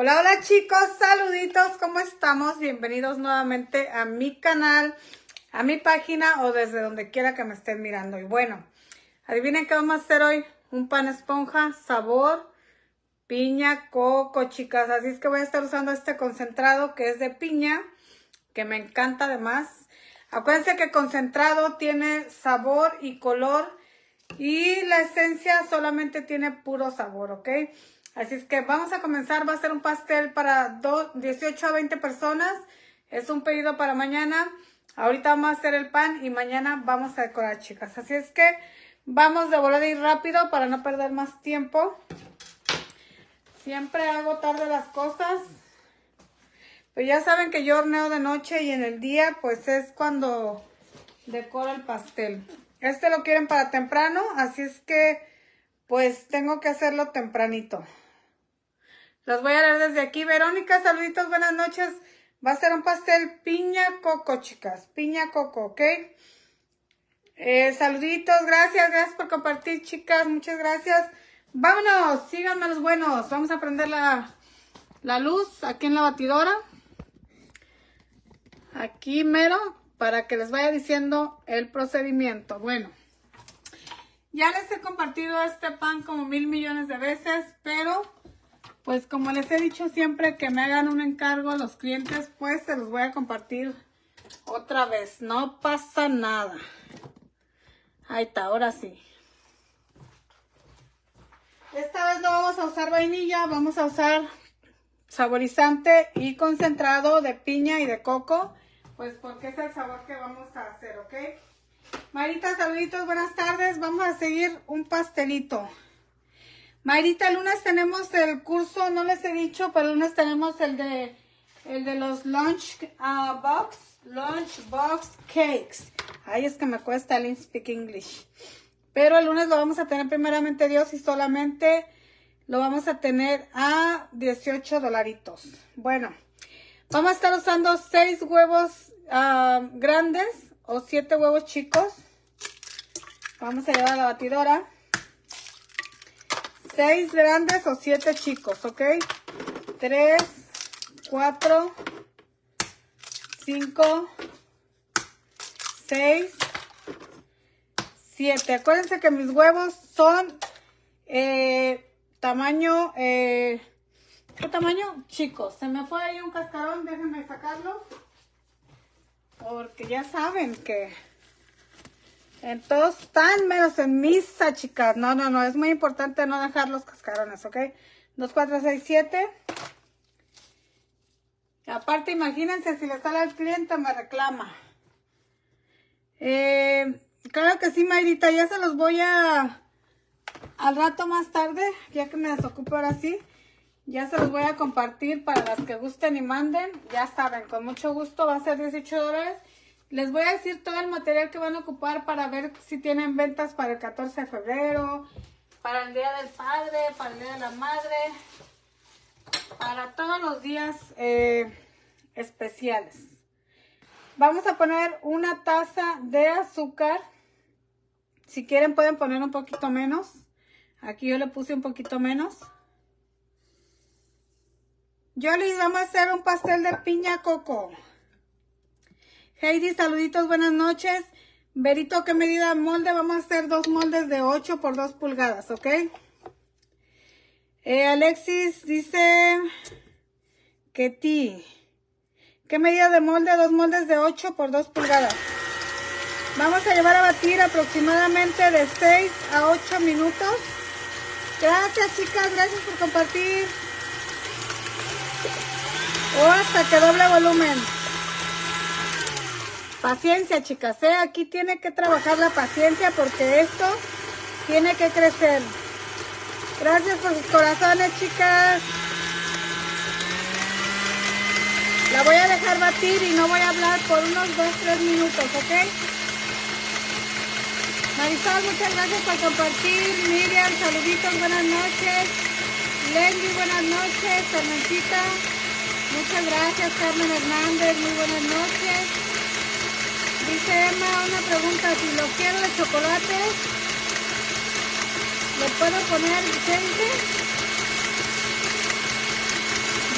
Hola, hola chicos, saluditos, ¿cómo estamos? Bienvenidos nuevamente a mi canal, a mi página o desde donde quiera que me estén mirando. Y bueno, adivinen qué vamos a hacer hoy. Un pan esponja, sabor, piña, coco, chicas. Así es que voy a estar usando este concentrado que es de piña, que me encanta además. Acuérdense que concentrado tiene sabor y color y la esencia solamente tiene puro sabor, ¿ok? Así es que vamos a comenzar. Va a ser un pastel para 18 a 20 personas. Es un pedido para mañana. Ahorita vamos a hacer el pan y mañana vamos a decorar, chicas. Así es que vamos de volada y rápido para no perder más tiempo. Siempre hago tarde las cosas. Pero ya saben que yo horneo de noche y en el día pues es cuando decoro el pastel. Este lo quieren para temprano, así es que pues tengo que hacerlo tempranito. Los voy a leer desde aquí. Verónica, saluditos, buenas noches. Va a ser un pastel piña coco, chicas. Piña coco, ¿ok? Eh, saluditos, gracias, gracias por compartir, chicas. Muchas gracias. Vámonos, síganme los buenos. Vamos a prender la, la luz aquí en la batidora. Aquí mero, para que les vaya diciendo el procedimiento. Bueno, ya les he compartido este pan como mil millones de veces, pero pues como les he dicho siempre que me hagan un encargo los clientes, pues se los voy a compartir otra vez. No pasa nada. Ahí está, ahora sí. Esta vez no vamos a usar vainilla, vamos a usar saborizante y concentrado de piña y de coco, pues porque es el sabor que vamos a hacer, ¿ok? Marita, saluditos, buenas tardes. Vamos a seguir un pastelito. Mayrita, el lunes tenemos el curso, no les he dicho, pero el lunes tenemos el de, el de los lunch uh, box, lunch box cakes. Ay, es que me cuesta el speak English. Pero el lunes lo vamos a tener primeramente Dios y solamente lo vamos a tener a 18 dolaritos. Bueno, vamos a estar usando 6 huevos uh, grandes o 7 huevos chicos. Vamos a llevar a la batidora. 6 grandes o 7 chicos, ¿ok? 3, 4, 5, 6, 7. Acuérdense que mis huevos son eh, tamaño, eh, ¿qué tamaño? Chicos, se me fue ahí un cascarón, déjenme sacarlo. Porque ya saben que en todos están menos en misa, chicas. No, no, no. Es muy importante no dejar los cascarones, ¿ok? 2, 4, 6, 7. Aparte, imagínense si le sale al cliente, me reclama. Eh, claro que sí, Mayrita. Ya se los voy a... Al rato más tarde, ya que me desocupo ahora sí. Ya se los voy a compartir para las que gusten y manden. Ya saben, con mucho gusto va a ser 18 dólares. Les voy a decir todo el material que van a ocupar para ver si tienen ventas para el 14 de febrero, para el Día del Padre, para el Día de la Madre, para todos los días eh, especiales. Vamos a poner una taza de azúcar. Si quieren pueden poner un poquito menos. Aquí yo le puse un poquito menos. Yo les vamos a hacer un pastel de piña coco. Heidi, saluditos, buenas noches. Verito, ¿qué medida molde? Vamos a hacer dos moldes de 8 por 2 pulgadas, ¿ok? Eh, Alexis dice que ti. ¿Qué medida de molde? Dos moldes de 8 por 2 pulgadas. Vamos a llevar a batir aproximadamente de 6 a 8 minutos. Gracias, chicas. Gracias por compartir. O hasta que doble volumen. Paciencia, chicas, ¿eh? Aquí tiene que trabajar la paciencia porque esto tiene que crecer. Gracias por sus corazones, chicas. La voy a dejar batir y no voy a hablar por unos 2-3 minutos, ¿ok? Marisol, muchas gracias por compartir. Miriam, saluditos, buenas noches. Lendy, buenas noches. Carmencita, muchas gracias. Carmen Hernández, muy buenas noches. Dice Emma una pregunta, si lo quiero de chocolate, ¿le puedo poner gente?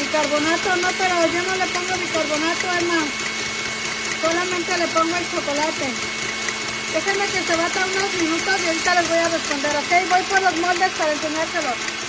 bicarbonato, no, pero yo no le pongo bicarbonato, Emma. Solamente le pongo el chocolate. Déjenme que se bata unos minutos y ahorita les voy a responder, ¿ok? Voy por los moldes para enseñárselos.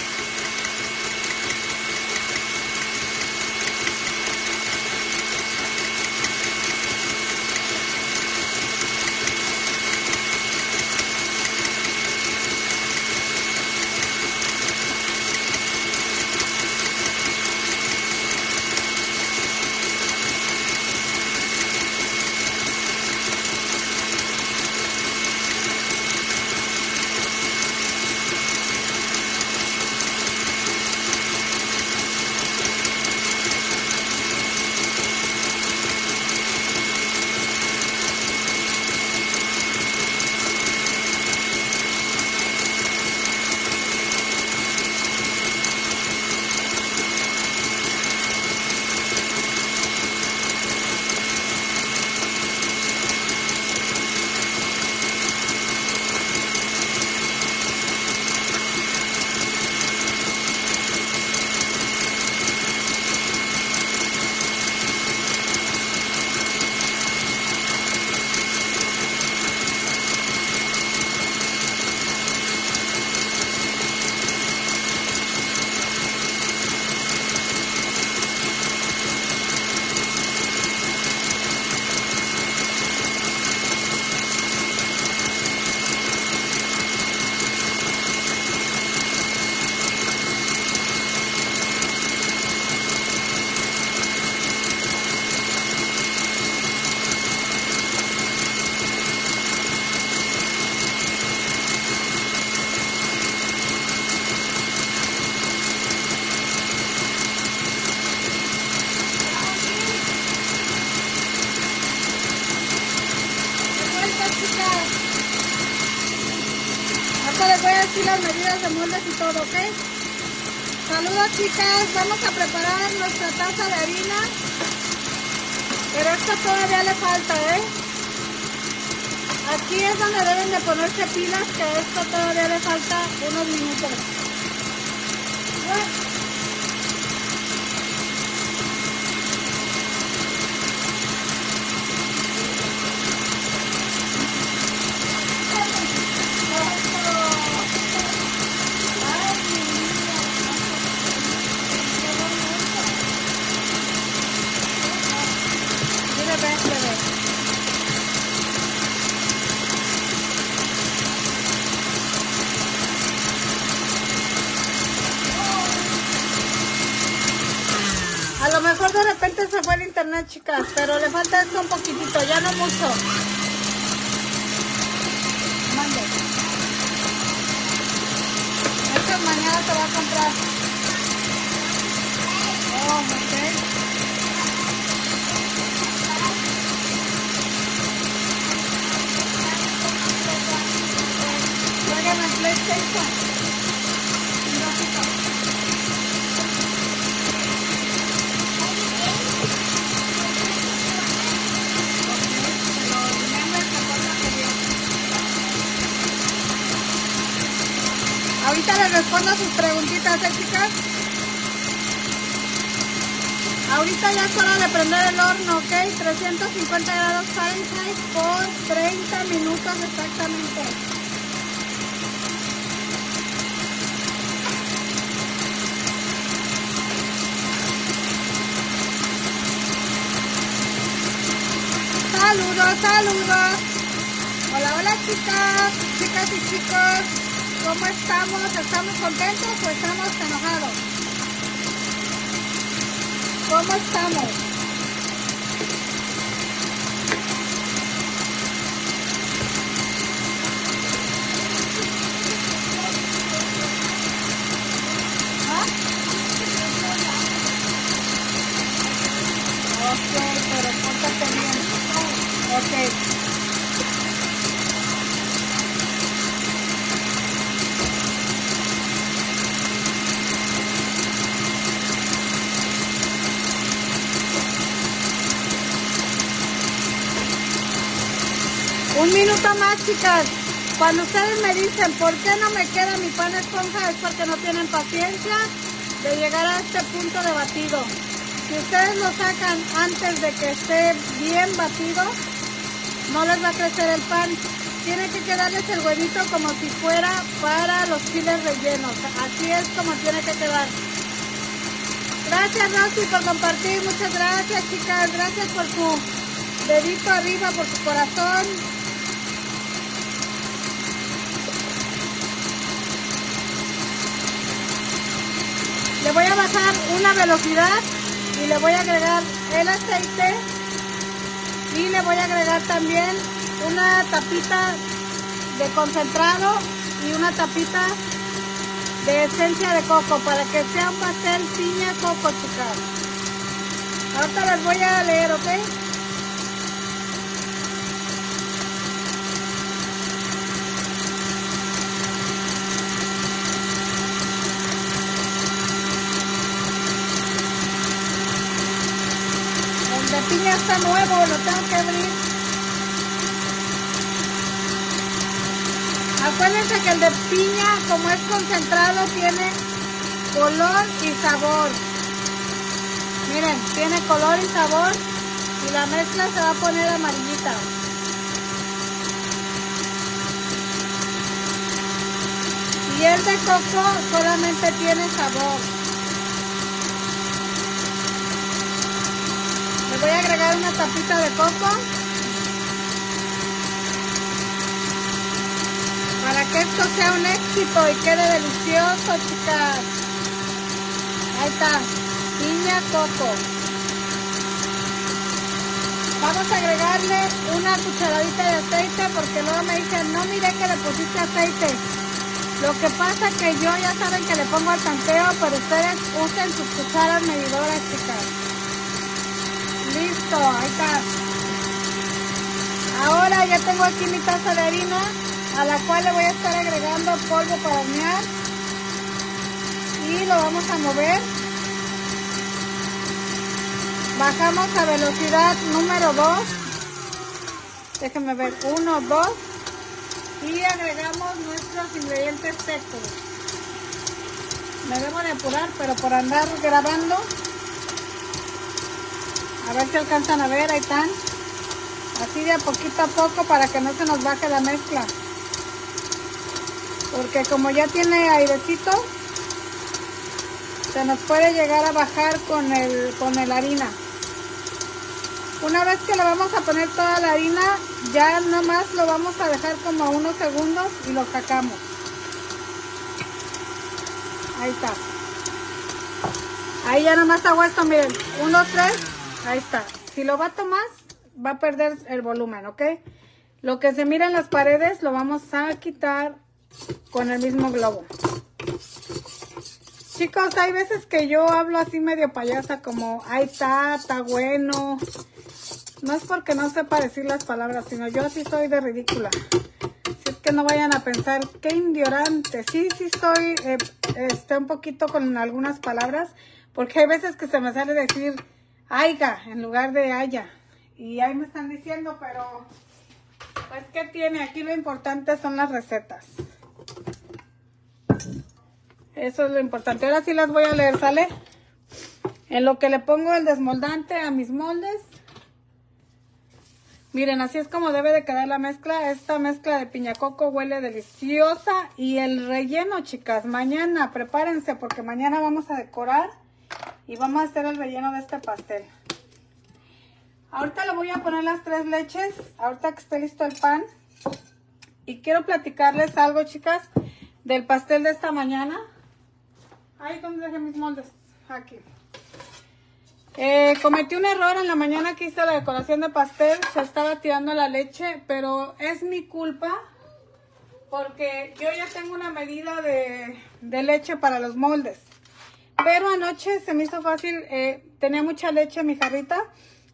Chicas, vamos a preparar nuestra taza de harina. Pero esto todavía le falta, ¿eh? Aquí es donde deben de ponerse pilas, que esto todavía le falta unos minutos. Chicas, pero le falta esto un poquitito, ya no mucho. Mande. Esto mañana te va a comprar. Oh, ok. Jueguen en PlayStation. Respondo sus preguntitas, ¿eh, chicas? Ahorita ya es hora de prender el horno, ¿ok? 350 grados Fahrenheit por 30 minutos exactamente. Saludos, saludos. Hola, hola chicas, chicas y chicos. ¿Cómo estamos? ¿Estamos contentos o estamos enojados? ¿Cómo estamos? ¿Ah? Ok, pero pórtate bien. Ok. Un minuto más, chicas. Cuando ustedes me dicen, ¿por qué no me queda mi pan esponja? Es porque no tienen paciencia. de llegar a este punto de batido. Si ustedes lo sacan antes de que esté bien batido, no les va a crecer el pan. Tiene que quedarles el huevito como si fuera para los chiles rellenos. Así es como tiene que quedar. Gracias Rosy por compartir, muchas gracias chicas, gracias por tu dedito arriba, por tu corazón. Le voy a bajar una velocidad y le voy a agregar el aceite y le voy a agregar también una tapita de concentrado y una tapita de esencia de coco para que sea un pastel piña coco, chicas. Ahorita les voy a leer, ¿ok? El de piña está nuevo, lo tengo que abrir. Acuérdense que el de piña, como es concentrado, tiene color y sabor. Miren, tiene color y sabor y la mezcla se va a poner amarillita. Y el de coco solamente tiene sabor. Voy a agregar una tapita de coco. para que esto sea un éxito y quede delicioso, chicas. Ahí está, piña coco. Vamos a agregarle una cucharadita de aceite porque luego me dicen, no mire que le pusiste aceite. Lo que pasa que yo ya saben que le pongo al tanteo, pero ustedes usen sus cucharas medidoras, chicas. Ahí está. Ahora ya tengo aquí mi taza de harina a la cual le voy a estar agregando polvo para hornear. Y lo vamos a mover. Bajamos a velocidad número 2 déjenme ver 1, 2 y agregamos nuestros ingredientes secos me debo de apurar pero por andar grabando a ver si alcanzan a ver, ahí están. Así de poquito a poco para que no se nos baje la mezcla. Porque como ya tiene airecito se nos puede llegar a bajar con el con el harina. Una vez que le vamos a poner toda la harina ya nomás lo vamos a dejar como unos segundos y lo sacamos. Ahí está. Ahí ya nomás hago esto miren. Uno, tres ahí está si lo bato más va a perder el volumen ok lo que se mira en las paredes lo vamos a quitar con el mismo globo. Chicos, hay veces que yo hablo así medio payasa como, ahí está, está bueno. No es porque no sepa decir las palabras, sino yo así soy de ridícula. Si es que no vayan a pensar, qué indiorante. Sí, sí soy eh, este, un poquito con algunas palabras, porque hay veces que se me sale decir aiga en lugar de haya. Y ahí me están diciendo, pero pues ¿qué tiene? Aquí lo importante son las recetas. Eso es lo importante. Ahora sí las voy a leer, ¿sale? En lo que le pongo el desmoldante a mis moldes. Miren, así es como debe de quedar la mezcla. Esta mezcla de piña coco huele deliciosa. Y el relleno, chicas, mañana prepárense porque mañana vamos a decorar y vamos a hacer el relleno de este pastel. Ahorita le voy a poner las tres leches, ahorita que esté listo el pan. Y quiero platicarles algo, chicas, del pastel de esta mañana. Ay, ¿dónde dejé mis moldes? Aquí. Eh, cometí un error en la mañana que hice la decoración de pastel. Se estaba tirando la leche, pero es mi culpa. Porque yo ya tengo una medida de, de leche para los moldes. Pero anoche se me hizo fácil, eh, tenía mucha leche en mi jarrita.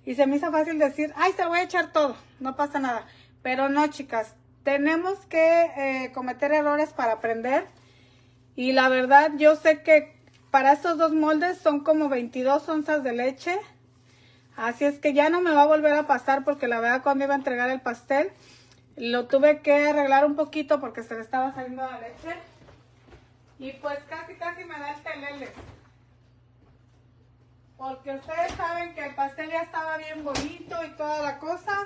Y se me hizo fácil decir, ay, se lo voy a echar todo, no pasa nada. Pero no, chicas, tenemos que eh, cometer errores para aprender. Y la verdad, yo sé que para estos dos moldes son como 22 onzas de leche. Así es que ya no me va a volver a pasar porque la verdad cuando iba a entregar el pastel, lo tuve que arreglar un poquito porque se le estaba saliendo la leche. Y pues casi, casi me da el telele. Porque ustedes saben que el pastel ya estaba bien bonito y toda la cosa.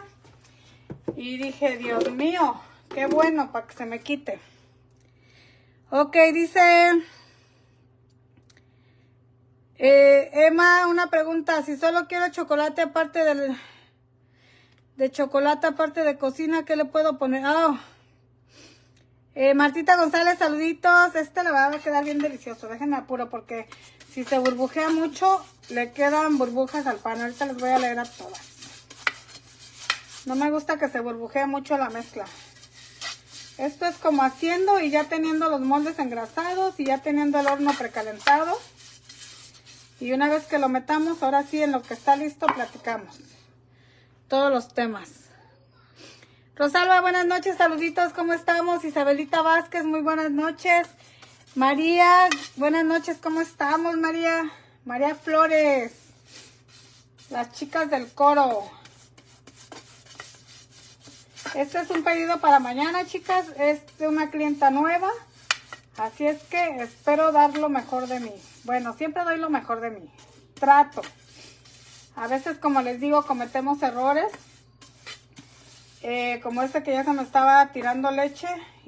Y dije, Dios mío, qué bueno para que se me quite. Ok, dice eh, Emma, una pregunta. Si solo quiero chocolate aparte del, de chocolate aparte de cocina, ¿qué le puedo poner? Oh. Eh, Martita González, saluditos. Este le va a quedar bien delicioso. Déjenme apuro porque si se burbujea mucho, le quedan burbujas al pan. Ahorita les voy a leer a todas. No me gusta que se burbujee mucho la mezcla. Esto es como haciendo y ya teniendo los moldes engrasados y ya teniendo el horno precalentado. Y una vez que lo metamos, ahora sí en lo que está listo platicamos. Todos los temas. Rosalba, buenas noches, saluditos, ¿cómo estamos? Isabelita Vázquez, muy buenas noches. María, buenas noches, ¿cómo estamos, María? María Flores, las chicas del coro. Este es un pedido para mañana, chicas. Es de una clienta nueva. Así es que espero dar lo mejor de mí. Bueno, siempre doy lo mejor de mí. Trato. A veces, como les digo, cometemos errores. Eh, como este que ya se me estaba tirando leche.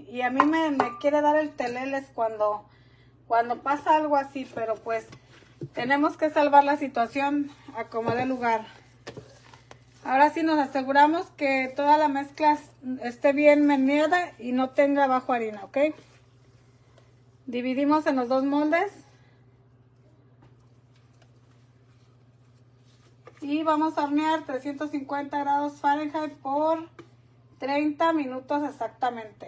Y a mí me, quiere dar el teleles cuando, cuando pasa algo así. Pero pues tenemos que salvar la situación a como de lugar. Ahora sí nos aseguramos que toda la mezcla esté bien meneada y no tenga bajo harina, ¿ok? Dividimos en los dos moldes. Y vamos a hornear 350 grados Fahrenheit por 30 minutos exactamente.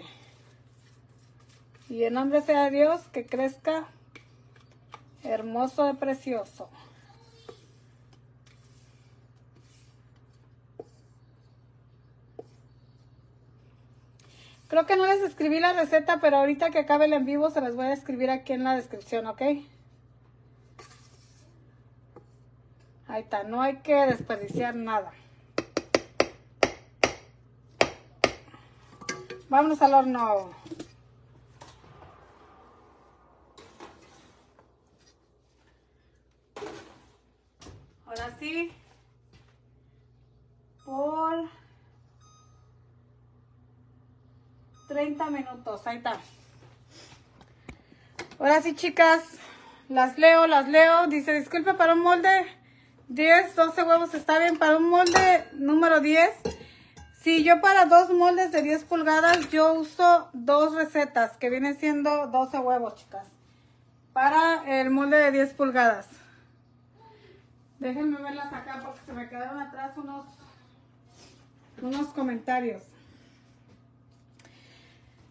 Y en nombre sea Dios que crezca hermoso de precioso. Creo que no les escribí la receta, pero ahorita que acabe el en vivo se las voy a escribir aquí en la descripción, ¿ok? Ahí está, no hay que desperdiciar nada. Vámonos al horno. Ahora sí. Por 30 minutos. Ahí está. Ahora sí, chicas. Las leo, las leo. Dice, disculpe, para un molde 10, 12 huevos está bien. Para un molde número 10. Si yo para dos moldes de 10 pulgadas, yo uso dos recetas, que vienen siendo 12 huevos, chicas. Para el molde de 10 pulgadas. Déjenme verlas acá porque se me quedaron atrás unos, unos comentarios.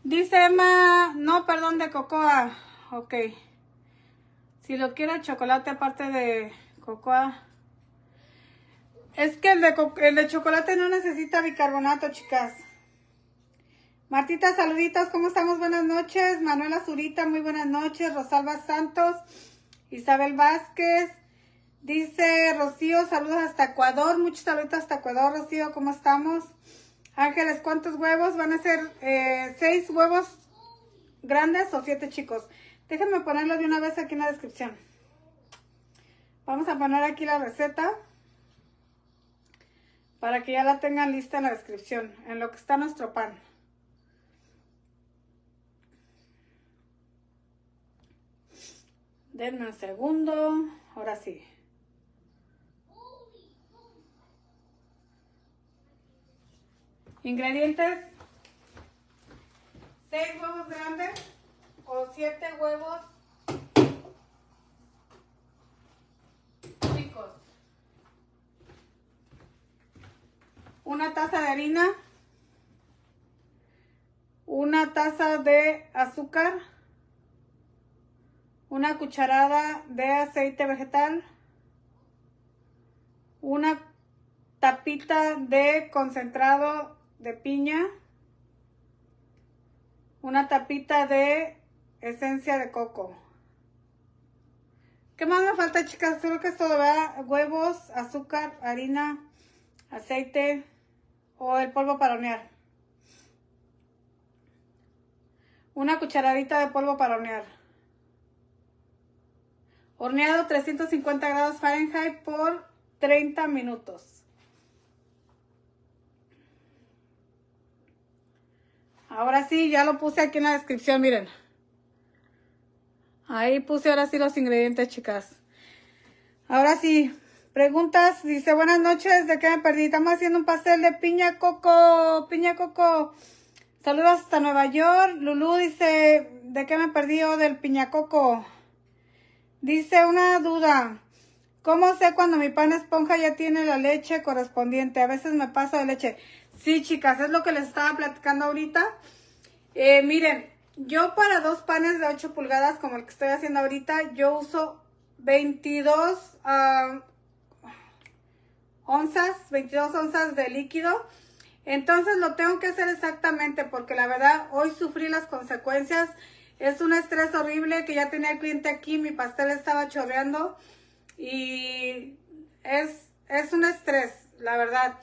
Dice Emma, no, perdón, de cocoa. Ok. Si lo quiere chocolate aparte de cocoa. Es que el de, chocolate no necesita bicarbonato, chicas. Martita, saluditos, ¿cómo estamos? Buenas noches. Manuela Zurita, muy buenas noches. Rosalba Santos, Isabel Vázquez. Dice Rocío, saludos hasta Ecuador. Muchos saludos hasta Ecuador, Rocío, ¿cómo estamos? Ángeles, ¿cuántos huevos? Van a ser eh, seis huevos grandes o siete chicos. Déjenme ponerlo de una vez aquí en la descripción. Vamos a poner aquí la receta para que ya la tengan lista en la descripción, en lo que está nuestro pan. Denme un segundo. Ahora sí. Ingredientes. 6 huevos grandes o 7 huevos chicos. Una taza de harina. Una taza de azúcar. Una cucharada de aceite vegetal. Una tapita de concentrado de piña, una tapita de esencia de coco. ¿Qué más me falta, chicas? Creo que esto va huevos, azúcar, harina, aceite o el polvo para hornear. Una cucharadita de polvo para hornear. Horneado 350 grados Fahrenheit por 30 minutos. Ahora sí, ya lo puse aquí en la descripción, miren. Ahí puse ahora sí los ingredientes, chicas. Ahora sí, preguntas. Dice, buenas noches, ¿de qué me perdí? Estamos haciendo un pastel de piña coco, piña coco. Saludos hasta Nueva York. Lulu dice, ¿de qué me perdí yo del piña coco? Dice una duda. ¿Cómo sé cuando mi pan esponja ya tiene la leche correspondiente? A veces me paso de leche. Sí, chicas, es lo que les estaba platicando ahorita. Eh, miren, yo para dos panes de 8 pulgadas, como el que estoy haciendo ahorita, yo uso 22 ah, onzas, 22 onzas de líquido. Entonces lo tengo que hacer exactamente porque la verdad hoy sufrí las consecuencias. Es un estrés horrible que ya tenía el cliente aquí, mi pastel estaba chorreando y es, es un estrés, la verdad.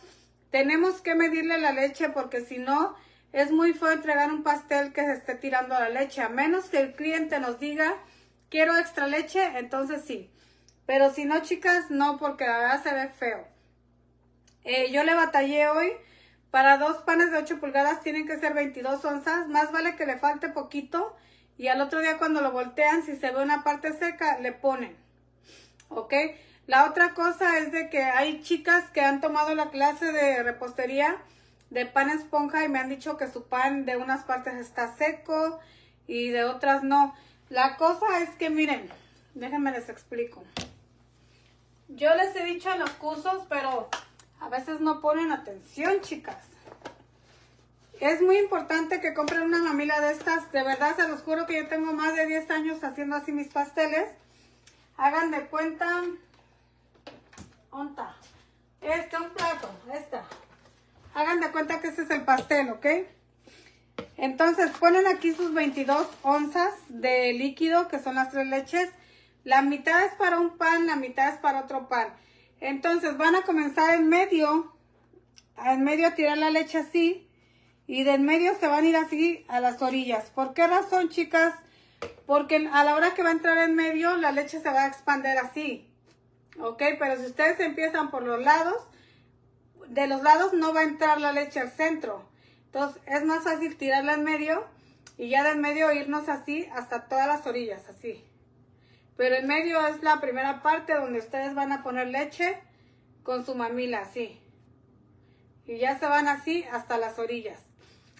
Tenemos que medirle la leche porque si no, es muy feo entregar un pastel que se esté tirando la leche, a menos que el cliente nos diga, quiero extra leche, entonces sí. Pero si no, chicas, no, porque la verdad se ve feo. Eh, yo le batallé hoy. Para dos panes de 8 pulgadas tienen que ser 22 onzas. Más vale que le falte poquito. Y al otro día cuando lo voltean, si se ve una parte seca, le ponen. ¿Ok? La otra cosa es de que hay chicas que han tomado la clase de repostería de pan esponja y me han dicho que su pan de unas partes está seco y de otras no. La cosa es que miren, déjenme les explico. Yo les he dicho en los cursos, pero a veces no ponen atención, chicas. Es muy importante que compren una mamila de estas. De verdad, se los juro que yo tengo más de 10 años haciendo así mis pasteles. Hagan de cuenta ¿Onta? Este, un plato, esta. Hagan de cuenta que este es el pastel, ¿ok? Entonces ponen aquí sus 22 onzas de líquido, que son las tres leches. La mitad es para un pan, la mitad es para otro pan. Entonces van a comenzar en medio, en medio a tirar la leche así. Y de en medio se van a ir así a las orillas. ¿Por qué razón, chicas? Porque a la hora que va a entrar en medio, la leche se va a expandir así. ¿ok? Pero si ustedes empiezan por los lados, de los lados no va a entrar la leche al centro. Entonces es más fácil tirarla en medio y ya de en medio irnos así hasta todas las orillas, así. Pero en medio es la primera parte donde ustedes van a poner leche con su mamila, así. Y ya se van así hasta las orillas.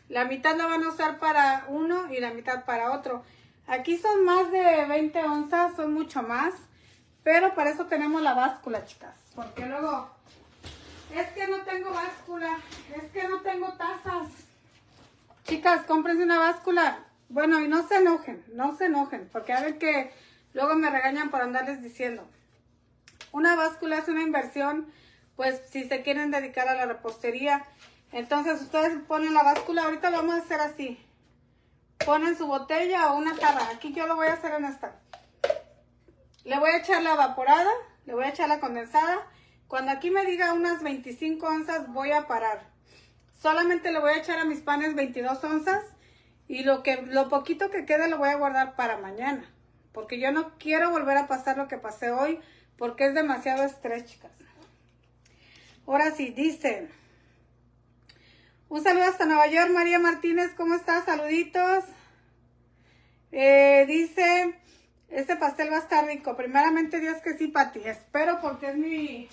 La mitad la van a usar para uno y la mitad para otro. Aquí son más de 20 onzas, son mucho más. Pero para eso tenemos la báscula, chicas. Porque luego, es que no tengo báscula, es que no tengo tazas. Chicas, cómprense una báscula. Bueno, y no se enojen, no se enojen, porque a ver que luego me regañan por andarles diciendo. Una báscula es una inversión, pues si se quieren dedicar a la repostería. Entonces ustedes ponen la báscula, ahorita lo vamos a hacer así. Ponen su botella o una jarra. Aquí yo lo voy a hacer en esta. Le voy a echar la evaporada, le voy a echar la condensada. Cuando aquí me diga unas 25 onzas voy a parar. Solamente le voy a echar a mis panes 22 onzas y lo, que, lo poquito que quede lo voy a guardar para mañana. Porque yo no quiero volver a pasar lo que pasé hoy porque es demasiado estrés, chicas. Ahora sí, dice... Un saludo hasta Nueva York, María Martínez, ¿cómo estás? Saluditos. Eh, dice, este pastel va a estar rico. Primeramente Dios que sí, Pati. Espero porque es mi,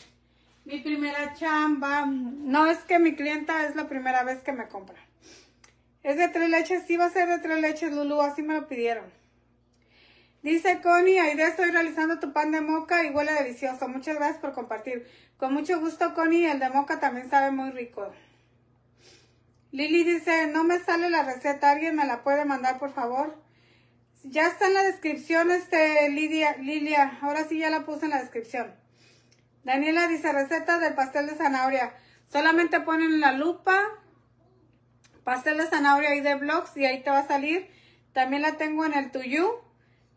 mi primera chamba. No es que mi clienta es la primera vez que me compra. Es de tres leches. Sí va a ser de tres leches, Lulu. Así me lo pidieron. Dice Connie, ahí estoy realizando tu pan de moca y huele delicioso. Muchas gracias por compartir. Con mucho gusto, Connie. El de moca también sabe muy rico. Lili dice, no me sale la receta. ¿Alguien me la puede mandar, por favor? Ya está en la descripción, este, Lidia, Lilia. Ahora sí ya la puse en la descripción. Daniela dice receta del pastel de zanahoria. Solamente ponen la lupa, pastel de zanahoria y de blogs y ahí te va a salir. También la tengo en el Tuyu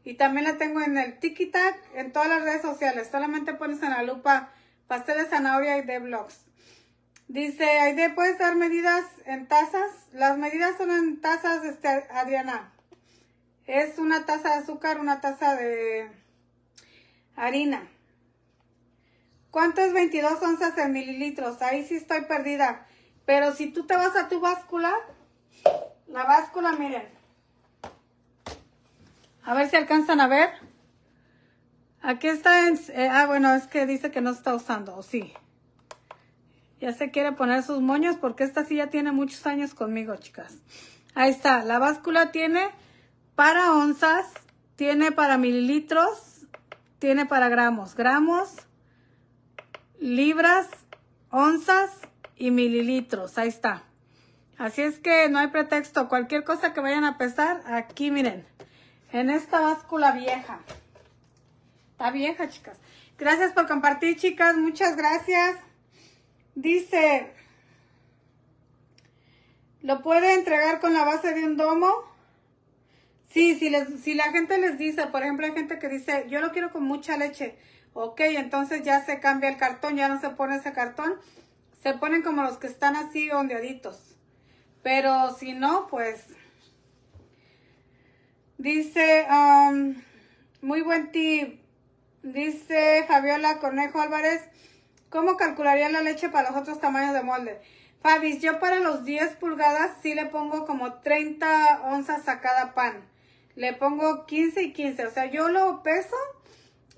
y también la tengo en el TikTok, en todas las redes sociales. Solamente pones en la lupa pastel de zanahoria y de blogs. Dice, Aide, ¿puedes dar medidas en tazas? Las medidas son en tazas, este, Adriana. Es una taza de azúcar, una taza de, Harina. ¿Cuánto es 22 onzas en mililitros? Ahí sí estoy perdida. Pero si tú te vas a tu báscula, la báscula, miren. A ver si alcanzan a ver. Aquí está en... Eh, ah, bueno, es que dice que no está usando, ¿o sí? Ya se quiere poner sus moños porque esta sí ya tiene muchos años conmigo, chicas. Ahí está. La báscula tiene para onzas, tiene para mililitros, tiene para gramos. Gramos, libras, onzas y mililitros. Ahí está. Así es que no hay pretexto. Cualquier cosa que vayan a pesar, aquí miren. En esta báscula vieja. Está vieja, chicas. Gracias por compartir, chicas. Muchas gracias. Dice, ¿lo puede entregar con la base de un domo? Sí, si, les, si la gente les dice, por ejemplo, hay gente que dice, yo lo quiero con mucha leche. Ok, entonces ya se cambia el cartón, ya no se pone ese cartón. Se ponen como los que están así ondeaditos. Pero si no, pues... Dice, um, muy buen tip. Dice Fabiola Cornejo Álvarez, ¿cómo calcularía la leche para los otros tamaños de molde? Fabis, yo para los 10 pulgadas sí le pongo como 30 onzas a cada pan. Le pongo 15 y 15. O sea, yo lo peso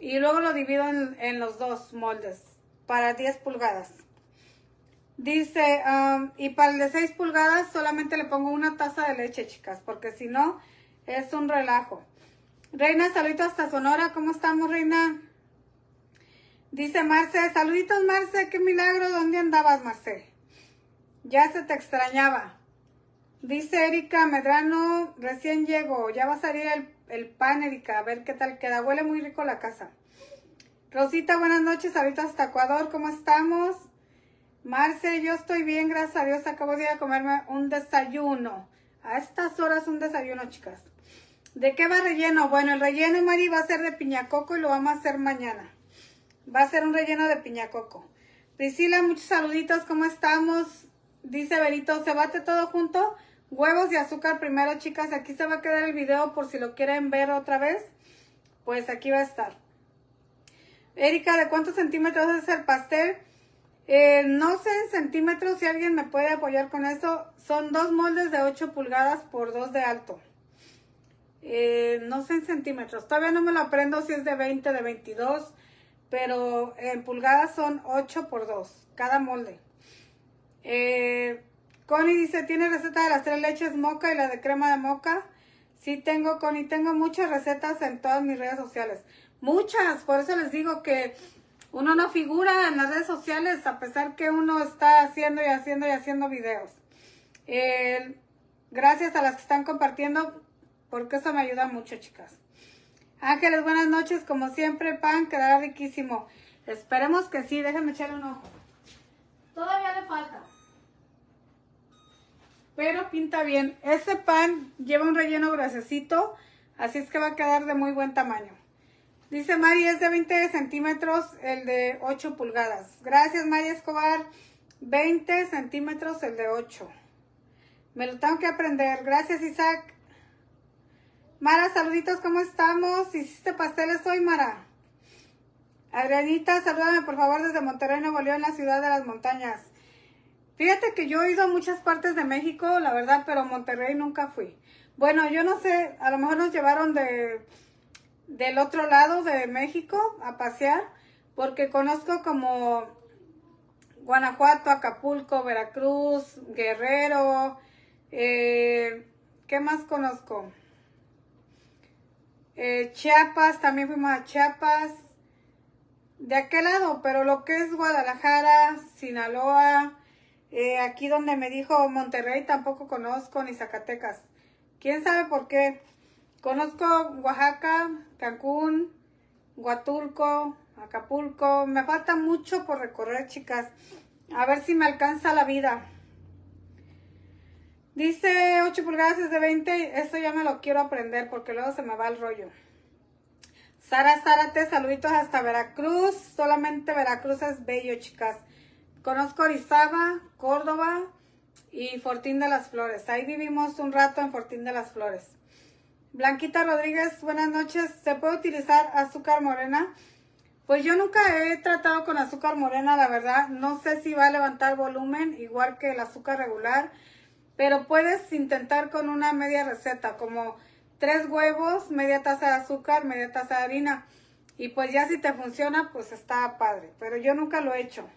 y luego lo divido en, los dos moldes para 10 pulgadas. Dice, um, y para el de 6 pulgadas solamente le pongo una taza de leche, chicas, porque si no, es un relajo. Reina, saluditos hasta Sonora. ¿Cómo estamos, Reina? Dice Marce, saluditos, Marce. Qué milagro. ¿Dónde andabas, Marce? Ya se te extrañaba. Dice Erika Medrano, recién llego. Ya va a salir el el pan, Erika, a ver qué tal queda. Huele muy rico la casa. Rosita, buenas noches, ahorita hasta Ecuador, ¿cómo estamos? Marce, yo estoy bien, gracias a Dios, acabo de ir a comerme un desayuno. A estas horas un desayuno, chicas. ¿De qué va relleno? Bueno, el relleno, Mari, va a ser de piña coco y lo vamos a hacer mañana. Va a ser un relleno de piña coco. Priscila, muchos saluditos, ¿cómo estamos? Dice Berito, ¿se bate todo junto? Huevos y azúcar primero, chicas. Aquí se va a quedar el video por si lo quieren ver otra vez. Pues aquí va a estar. Erika, ¿de cuántos centímetros es el pastel? Eh, no sé en centímetros si alguien me puede apoyar con eso. Son dos moldes de 8 pulgadas por 2 de alto. Eh, no sé en centímetros. Todavía no me lo aprendo si es de 20, de 22. Pero en pulgadas son 8 por 2. Cada molde. Eh, Connie dice, ¿tiene receta de las tres leches moca y la de crema de moca? Sí tengo, Connie, tengo muchas recetas en todas mis redes sociales. Muchas, por eso les digo que uno no figura en las redes sociales a pesar que uno está haciendo y haciendo y haciendo videos. gracias a las que están compartiendo porque eso me ayuda mucho, chicas. Ángeles, buenas noches. Como siempre, pan quedará riquísimo. Esperemos que sí. Déjenme echar un ojo. Todavía le falta pero pinta bien. Ese pan lleva un relleno gruesecito, así es que va a quedar de muy buen tamaño. Dice Mari, es de 20 centímetros el de 8 pulgadas. Gracias, Mari Escobar. 20 centímetros el de 8. Me lo tengo que aprender. Gracias, Isaac. Mara, saluditos, ¿cómo estamos? ¿Hiciste pasteles hoy, Mara? Adrianita, salúdame por favor desde Monterrey, Nuevo León, la ciudad de las montañas. Fíjate que yo he ido a muchas partes de México, la verdad, pero Monterrey nunca fui. Bueno, yo no sé, a lo mejor nos llevaron de del otro lado de México a pasear, porque conozco como Guanajuato, Acapulco, Veracruz, Guerrero, eh, ¿qué más conozco? Eh, Chiapas, también fuimos a Chiapas, de aquel lado, pero lo que es Guadalajara, Sinaloa, eh, aquí donde me dijo Monterrey tampoco conozco ni Zacatecas. ¿Quién sabe por qué? Conozco Oaxaca, Cancún, Huatulco, Acapulco. Me falta mucho por recorrer, chicas. A ver si me alcanza la vida. Dice 8 pulgadas es de 20. Eso ya me lo quiero aprender porque luego se me va el rollo. Sara Zárate, saluditos hasta Veracruz. Solamente Veracruz es bello, chicas. Conozco Orizaba, Córdoba y Fortín de las Flores. Ahí vivimos un rato en Fortín de las Flores. Blanquita Rodríguez, buenas noches. ¿Se puede utilizar azúcar morena? Pues yo nunca he tratado con azúcar morena, la verdad. No sé si va a levantar volumen, igual que el azúcar regular. Pero puedes intentar con una media receta, como tres huevos, media taza de azúcar, media taza de harina. Y pues ya si te funciona, pues está padre. Pero yo nunca lo he hecho.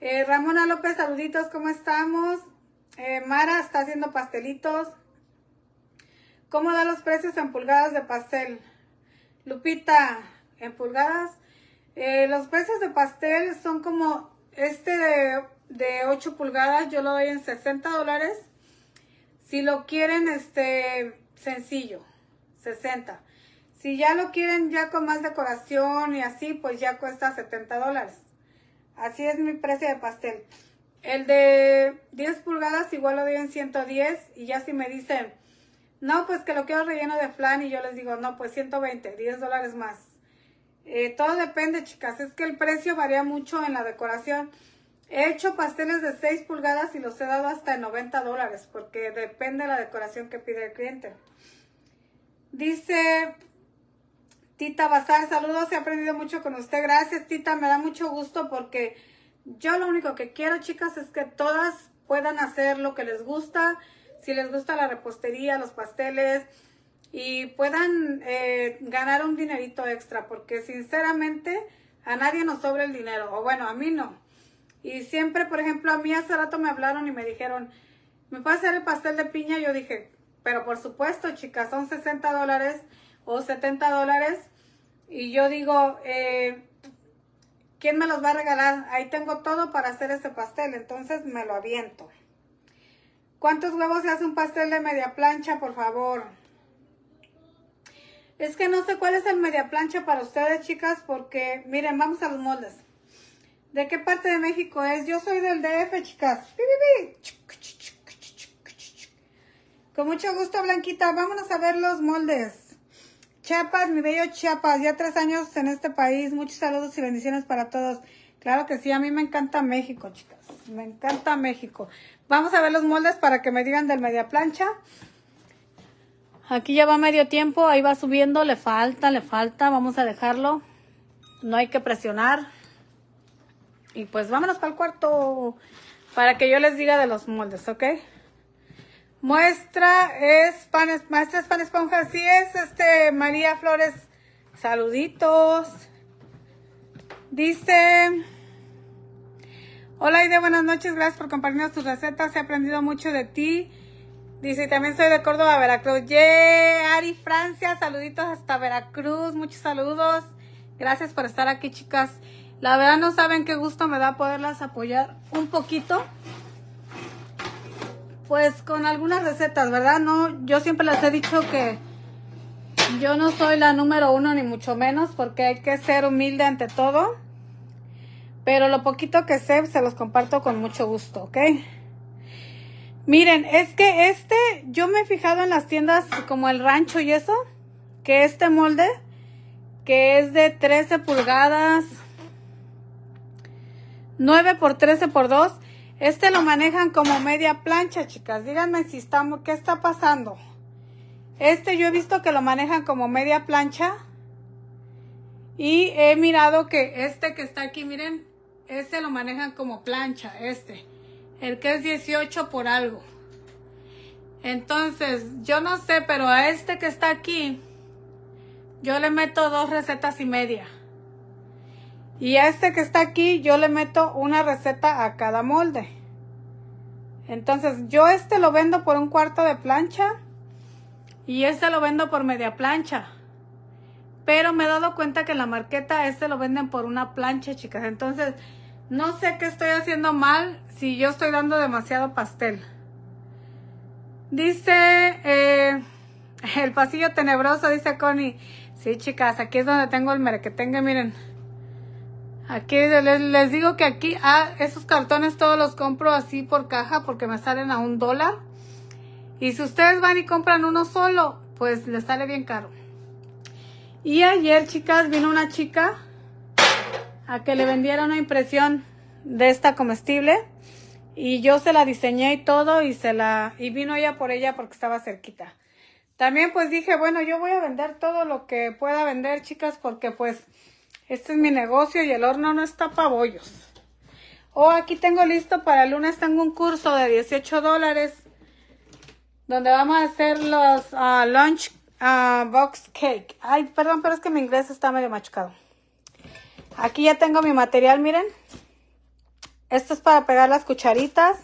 Eh, Ramona López, saluditos, ¿cómo estamos? Eh, Mara está haciendo pastelitos. ¿Cómo da los precios en pulgadas de pastel? Lupita, en pulgadas. Eh, los precios de pastel son como este de, de 8 pulgadas, yo lo doy en 60 dólares. Si lo quieren, este, sencillo, 60. Si ya lo quieren ya con más decoración y así, pues ya cuesta 70 dólares. Así es mi precio de pastel. El de 10 pulgadas igual lo doy en 110 y ya si me dicen, no, pues que lo quiero relleno de flan y yo les digo, no, pues 120, 10 dólares más. Eh, todo depende, chicas. Es que el precio varía mucho en la decoración. He hecho pasteles de 6 pulgadas y los he dado hasta en 90 dólares porque depende de la decoración que pide el cliente. Dice Tita Bazar, saludos, he aprendido mucho con usted. Gracias, Tita, me da mucho gusto porque yo lo único que quiero, chicas, es que todas puedan hacer lo que les gusta. Si les gusta la repostería, los pasteles, y puedan eh, ganar un dinerito extra, porque sinceramente a nadie nos sobra el dinero, o bueno, a mí no. Y siempre, por ejemplo, a mí hace rato me hablaron y me dijeron, ¿me puede hacer el pastel de piña? Yo dije, pero por supuesto, chicas, son 60 dólares o 70 dólares. Y yo digo, eh, ¿quién me los va a regalar? Ahí tengo todo para hacer ese pastel, entonces me lo aviento. ¿Cuántos huevos se hace un pastel de media plancha, por favor? Es que no sé cuál es el media plancha para ustedes, chicas, porque miren, vamos a los moldes. ¿De qué parte de México es? Yo soy del DF, chicas. Con mucho gusto, Blanquita. Vámonos a ver los moldes. Chiapas, mi bello Chiapas. Ya tres años en este país. Muchos saludos y bendiciones para todos. Claro que sí, a mí me encanta México, chicas. Me encanta México. Vamos a ver los moldes para que me digan del media plancha. Aquí ya va medio tiempo, ahí va subiendo, le falta, le falta, vamos a dejarlo. No hay que presionar. Y pues vámonos para el cuarto para que yo les diga de los moldes, ¿ok? Muestra es pan, maestra es pan esponja, así es, este, María Flores, saluditos. Dice, hola Ide, buenas noches, gracias por compartirnos tus recetas, he aprendido mucho de ti. Dice, también soy de Córdoba, Veracruz. Yeah, Ari Francia, saluditos hasta Veracruz, muchos saludos. Gracias por estar aquí, chicas. La verdad no saben qué gusto me da poderlas apoyar un poquito. Pues con algunas recetas, ¿verdad? No, yo siempre les he dicho que yo no soy la número uno ni mucho menos porque hay que ser humilde ante todo. Pero lo poquito que sé se los comparto con mucho gusto, ¿ok? Miren, es que este, yo me he fijado en las tiendas como el rancho y eso, que este molde, que es de 13 pulgadas, 9 por 13 por 2, este lo manejan como media plancha, chicas. Díganme si estamos, ¿qué está pasando? Este yo he visto que lo manejan como media plancha. Y he mirado que este que está aquí, miren, este lo manejan como plancha, este el que es 18 por algo. Entonces, yo no sé, pero a este que está aquí, yo le meto dos recetas y media. Y a este que está aquí, yo le meto una receta a cada molde. Entonces, yo este lo vendo por un cuarto de plancha y este lo vendo por media plancha. Pero me he dado cuenta que en la marqueta este lo venden por una plancha, chicas. Entonces, no sé qué estoy haciendo mal si yo estoy dando demasiado pastel. Dice eh, el pasillo tenebroso, dice Connie. Sí, chicas, aquí es donde tengo el merequetengue, miren. Aquí les, digo que aquí, ah, esos cartones todos los compro así por caja porque me salen a un dólar. Y si ustedes van y compran uno solo, pues les sale bien caro. Y ayer, chicas, vino una chica a que le vendiera una impresión de esta comestible y yo se la diseñé y todo y se la y vino ella por ella porque estaba cerquita. También pues dije, bueno, yo voy a vender todo lo que pueda vender, chicas, porque pues Este es mi negocio y el horno no está para bollos. Oh, aquí tengo listo para el lunes, tengo un curso de 18 dólares donde vamos a hacer los uh, lunch uh, box cake. Ay, perdón, pero es que mi inglés está medio machucado. Aquí ya tengo mi material, miren. Esto es para pegar las cucharitas.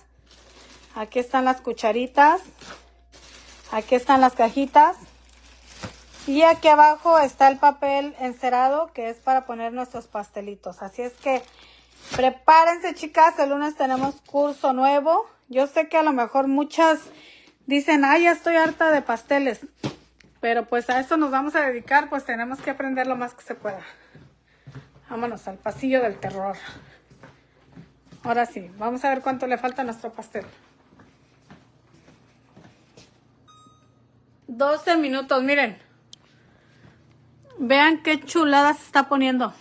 Aquí están las cucharitas. Aquí están las cajitas. Y aquí abajo está el papel encerado que es para poner nuestros pastelitos. Así es que prepárense chicas, el lunes tenemos curso nuevo. Yo sé que a lo mejor muchas dicen, ay, ya estoy harta de pasteles. Pero pues a eso nos vamos a dedicar, pues tenemos que aprender lo más que se pueda. Vámonos al pasillo del terror. Ahora sí, vamos a ver cuánto le falta a nuestro pastel. 12 minutos, miren. Vean qué chulada se está poniendo.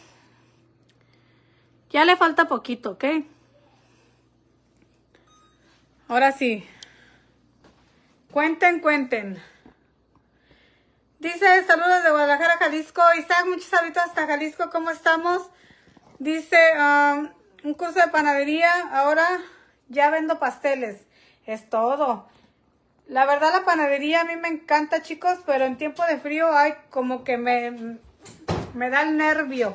Ya le falta poquito, ¿ok? Ahora sí. Cuenten, cuenten. Dice, saludos de Guadalajara, Jalisco. Isaac, muchos saludos hasta Jalisco. ¿Cómo estamos? Dice, um, un curso de panadería. Ahora ya vendo pasteles. Es todo. La verdad la panadería a mí me encanta, chicos, pero en tiempo de frío hay como que me, me da el nervio.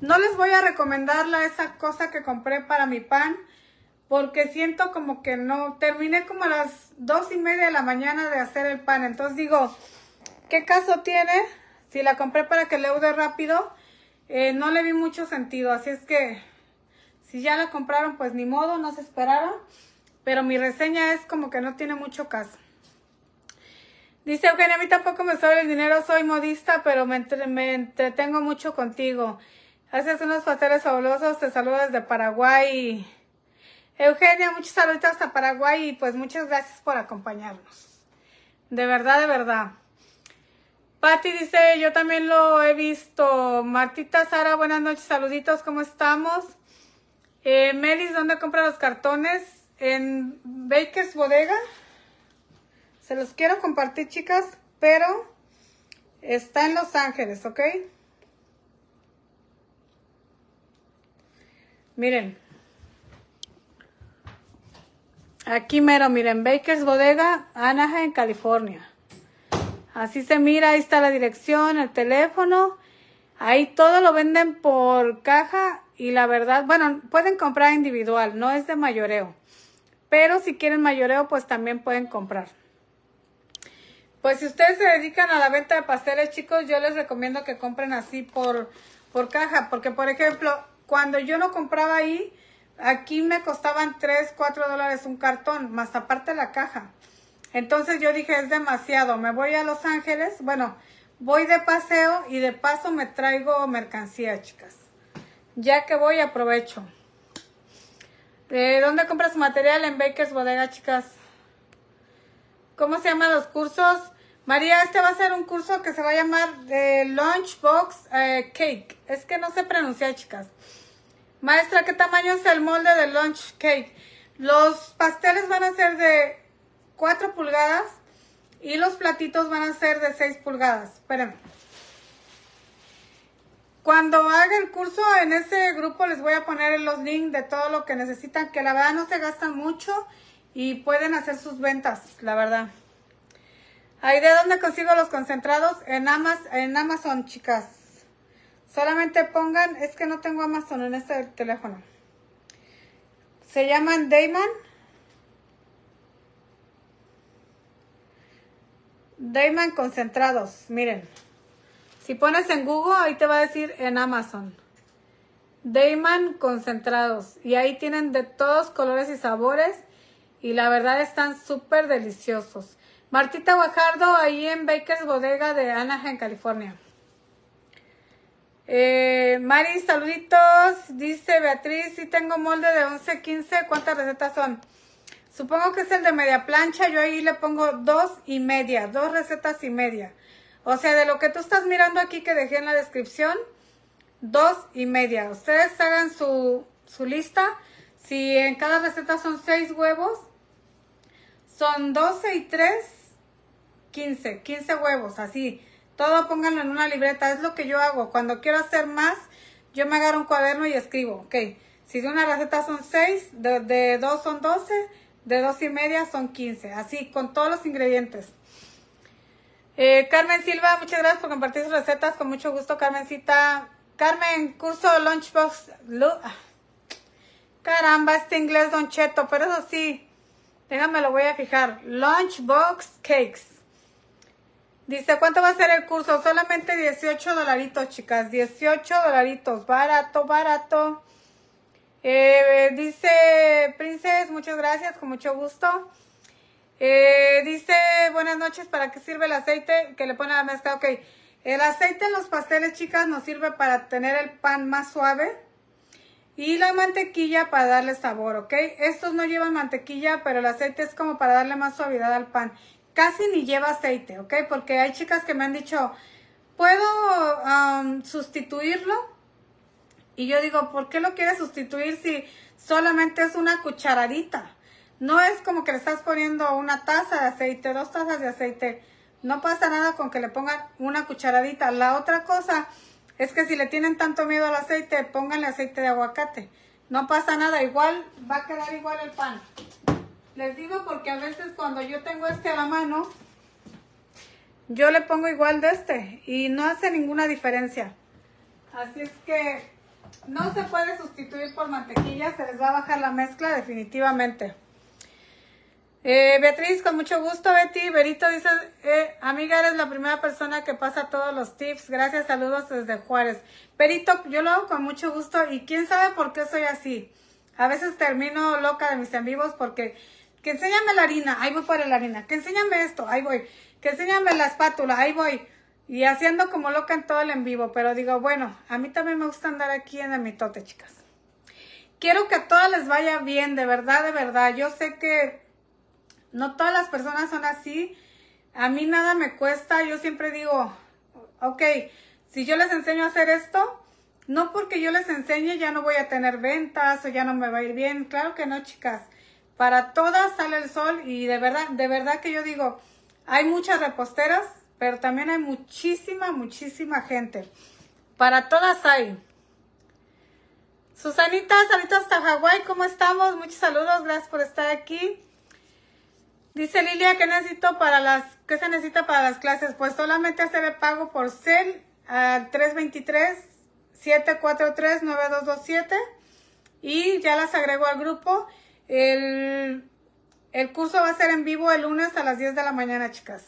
No les voy a recomendar la, esa cosa que compré para mi pan, porque siento como que no, terminé como a las dos y media de la mañana de hacer el pan. Entonces digo, ¿qué caso tiene? Si la compré para que leude rápido, eh, no le vi mucho sentido. Así es que, si ya la compraron, pues ni modo, no se esperaron. Pero mi reseña es como que no tiene mucho caso. Dice Eugenia, a mí tampoco me sobra el dinero, soy modista, pero me, entretengo mucho contigo. Haces unos pasteles fabulosos, te saludo desde Paraguay. Eugenia, muchos saludos hasta Paraguay y pues muchas gracias por acompañarnos. De verdad, de verdad. Patti dice, yo también lo he visto. Martita Sara, buenas noches, saluditos, ¿cómo estamos? Eh, Melis, ¿dónde compra los cartones? En Baker's Bodega. Se los quiero compartir, chicas, pero está en Los Ángeles, ¿ok? Miren. Aquí mero, miren, Baker's Bodega, Anaheim, California. Así se mira, ahí está la dirección, el teléfono. Ahí todo lo venden por caja y la verdad, bueno, pueden comprar individual, no es de mayoreo. Pero si quieren mayoreo, pues también pueden comprar. Pues si ustedes se dedican a la venta de pasteles, chicos, yo les recomiendo que compren así por, por caja. Porque, por ejemplo, cuando yo no compraba ahí, aquí me costaban 3, 4 dólares un cartón, más aparte la caja. Entonces yo dije, es demasiado, me voy a Los Ángeles, bueno, voy de paseo y de paso me traigo mercancía, chicas. Ya que voy, aprovecho. ¿De dónde compras material? En Baker's Bodega, chicas. ¿Cómo se llaman los cursos? María, este va a ser un curso que se va a llamar de Lunchbox eh, Cake. Es que no sé pronunciar, chicas. Maestra, ¿qué tamaño es el molde de Lunch Cake? Los pasteles van a ser de 4 pulgadas y los platitos van a ser de 6 pulgadas. Espérenme. Cuando haga el curso en ese grupo les voy a poner los links de todo lo que necesitan, que la verdad no se gastan mucho y pueden hacer sus ventas, la verdad. Ahí de dónde consigo los concentrados en Amazon, en Amazon, chicas. Solamente pongan, es que no tengo Amazon en este teléfono. Se llaman Dayman. Dayman concentrados, miren. Si pones en Google, ahí te va a decir en Amazon. Dayman concentrados. Y ahí tienen de todos colores y sabores. Y la verdad están súper deliciosos. Martita Guajardo, ahí en Baker's Bodega de Anaheim, California. Eh, Mari, saluditos. Dice Beatriz, si tengo molde de 11, 15. ¿Cuántas recetas son? Supongo que es el de media plancha. Yo ahí le pongo dos y media. Dos recetas y media. O sea, de lo que tú estás mirando aquí que dejé en la descripción, dos y media. Ustedes hagan su, su lista. Si en cada receta son seis huevos, son 12 y 3, 15, 15 huevos, así. Todo pónganlo en una libreta, es lo que yo hago. Cuando quiero hacer más, yo me agarro un cuaderno y escribo, ok, si de una receta son 6, de, de dos son 12, de dos y media son 15, así, con todos los ingredientes. Eh, Carmen Silva, muchas gracias por compartir sus recetas, con mucho gusto, Carmencita. Carmen, curso Lunchbox. Ah, caramba, este inglés Don Cheto, pero eso sí, déjame lo voy a fijar. Lunchbox Cakes. Dice, ¿cuánto va a ser el curso? Solamente 18 dolaritos, chicas. 18 dolaritos. Barato, barato. Eh, dice Princess, muchas gracias, con mucho gusto. Eh, dice, buenas noches, ¿para qué sirve el aceite que le pone a la mezcla? Ok, el aceite en los pasteles, chicas, nos sirve para tener el pan más suave. Y la mantequilla para darle sabor, ¿ok? Estos no llevan mantequilla, pero el aceite es como para darle más suavidad al pan. Casi ni lleva aceite, ¿ok? Porque hay chicas que me han dicho, ¿puedo sustituirlo? Y yo digo, ¿por qué lo quieres sustituir si solamente es una cucharadita? No es como que le estás poniendo una taza de aceite, dos tazas de aceite. No pasa nada con que le pongan una cucharadita. La otra cosa es que si le tienen tanto miedo al aceite, pónganle aceite de aguacate. No pasa nada, igual va a quedar igual el pan. Les digo porque a veces cuando yo tengo este a la mano, yo le pongo igual de este y no hace ninguna diferencia. Así es que no se puede sustituir por mantequilla, se les va a bajar la mezcla definitivamente. Eh, Beatriz, con mucho gusto, Betty. Berito dice, eh, amiga, eres la primera persona que pasa todos los tips. Gracias, saludos desde Juárez. Berito, yo lo hago con mucho gusto y quién sabe por qué soy así. A veces termino loca de mis en vivos porque, que enséñame la harina, ahí voy por la harina. Que enséñame esto, ahí voy. Que enséñame la espátula, ahí voy. Y haciendo como loca en todo el en vivo. Pero digo, bueno, a mí también me gusta andar aquí en el mitote, chicas. Quiero que a todas les vaya bien, de verdad, de verdad. Yo sé que no todas las personas son así. A mí nada me cuesta. Yo siempre digo, ok, si yo les enseño a hacer esto, no porque yo les enseñe ya no voy a tener ventas o ya no me va a ir bien. Claro que no, chicas. Para todas sale el sol y de verdad, de verdad que yo digo, hay muchas reposteras, pero también hay muchísima, muchísima gente. Para todas hay. Susanita, saludos hasta Hawái, ¿cómo estamos? Muchos saludos, gracias por estar aquí. Dice Lilia, ¿qué necesito para las, qué se necesita para las clases? Pues solamente hacer el pago por CEL al 323-743-9227 y ya las agrego al grupo. El, el curso va a ser en vivo el lunes a las 10 de la mañana, chicas.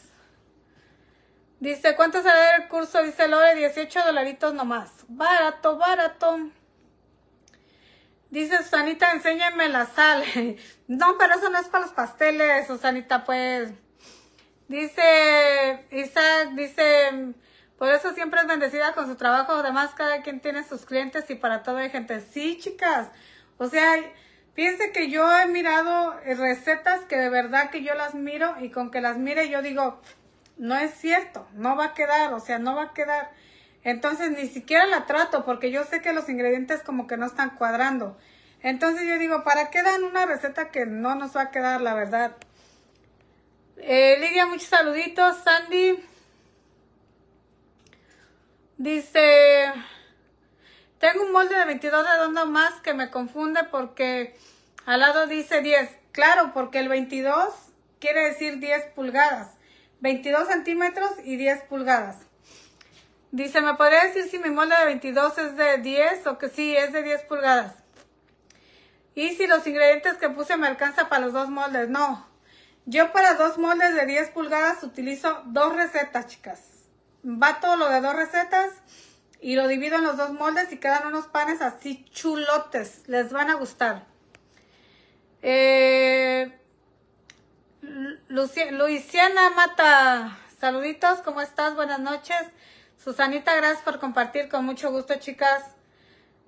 Dice, ¿cuánto sale el curso? Dice Lore, 18 dolaritos nomás. Barato, barato. Dice Susanita, enséñame la sal. no, pero eso no es para los pasteles, Susanita, pues. Dice Isaac, dice, por eso siempre es bendecida con su trabajo. Además, cada quien tiene sus clientes y para todo hay gente. Sí, chicas. O sea, piense que yo he mirado recetas que de verdad que yo las miro y con que las mire yo digo, no es cierto, no va a quedar, o sea, no va a quedar. Entonces ni siquiera la trato porque yo sé que los ingredientes como que no están cuadrando. Entonces yo digo, ¿para qué dan una receta que no nos va a quedar, la verdad? Eh, Lidia, muchos saluditos. Sandy dice, tengo un molde de 22 redondo más que me confunde porque al lado dice 10. Claro, porque el 22 quiere decir 10 pulgadas. 22 centímetros y 10 pulgadas. Dice, ¿me podría decir si mi molde de 22 es de 10 o que sí, es de 10 pulgadas? Y si los ingredientes que puse me alcanza para los dos moldes. No, yo para dos moldes de 10 pulgadas utilizo dos recetas, chicas. Va todo lo de dos recetas y lo divido en los dos moldes y quedan unos panes así chulotes. Les van a gustar. Eh, Luisiana Mata, saluditos, ¿cómo estás? Buenas noches. Susanita, gracias por compartir con mucho gusto, chicas.